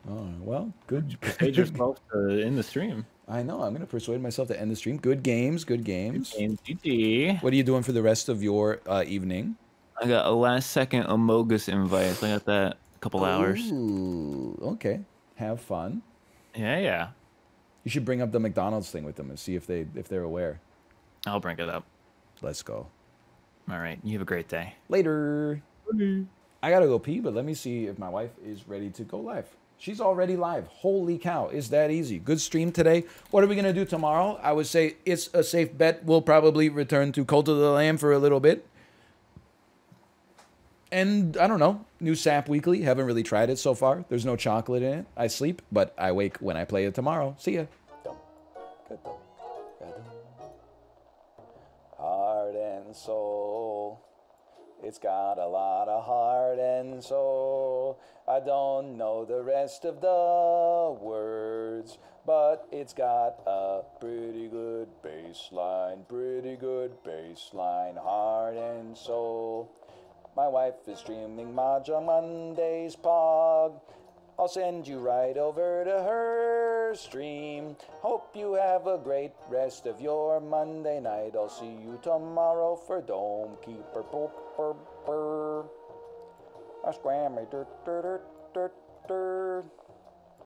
Oh, well, good. Page yourself to end the stream. (laughs) I know. I'm going to persuade myself to end the stream. Good games. Good games. And GG. What are you doing for the rest of your uh, evening? I got a last second Amogus invite. So I got that a couple hours. Ooh, okay. Have fun. Yeah, yeah. You should bring up the McDonald's thing with them and see if they if they're aware. I'll bring it up. Let's go. All right. You have a great day. Later. I gotta go pee, but let me see if my wife is ready to go live. She's already live. Holy cow, is that easy? Good stream today. What are we gonna do tomorrow? I would say it's a safe bet. We'll probably return to Cult of the Lamb for a little bit. And I don't know, new Sap Weekly. Haven't really tried it so far. There's no chocolate in it. I sleep, but I wake when I play it tomorrow. See ya. Heart and soul. It's got a lot of heart and soul. I don't know the rest of the words, but it's got a pretty good bass line, pretty good bass line, heart and soul. My wife is streaming Mahjong Mondays Pog. I'll send you right over to her stream. Hope you have a great rest of your Monday night. I'll see you tomorrow for Dome Keeper. Burr, burr, burr. A scrammy. Dur, dur, dur, dur.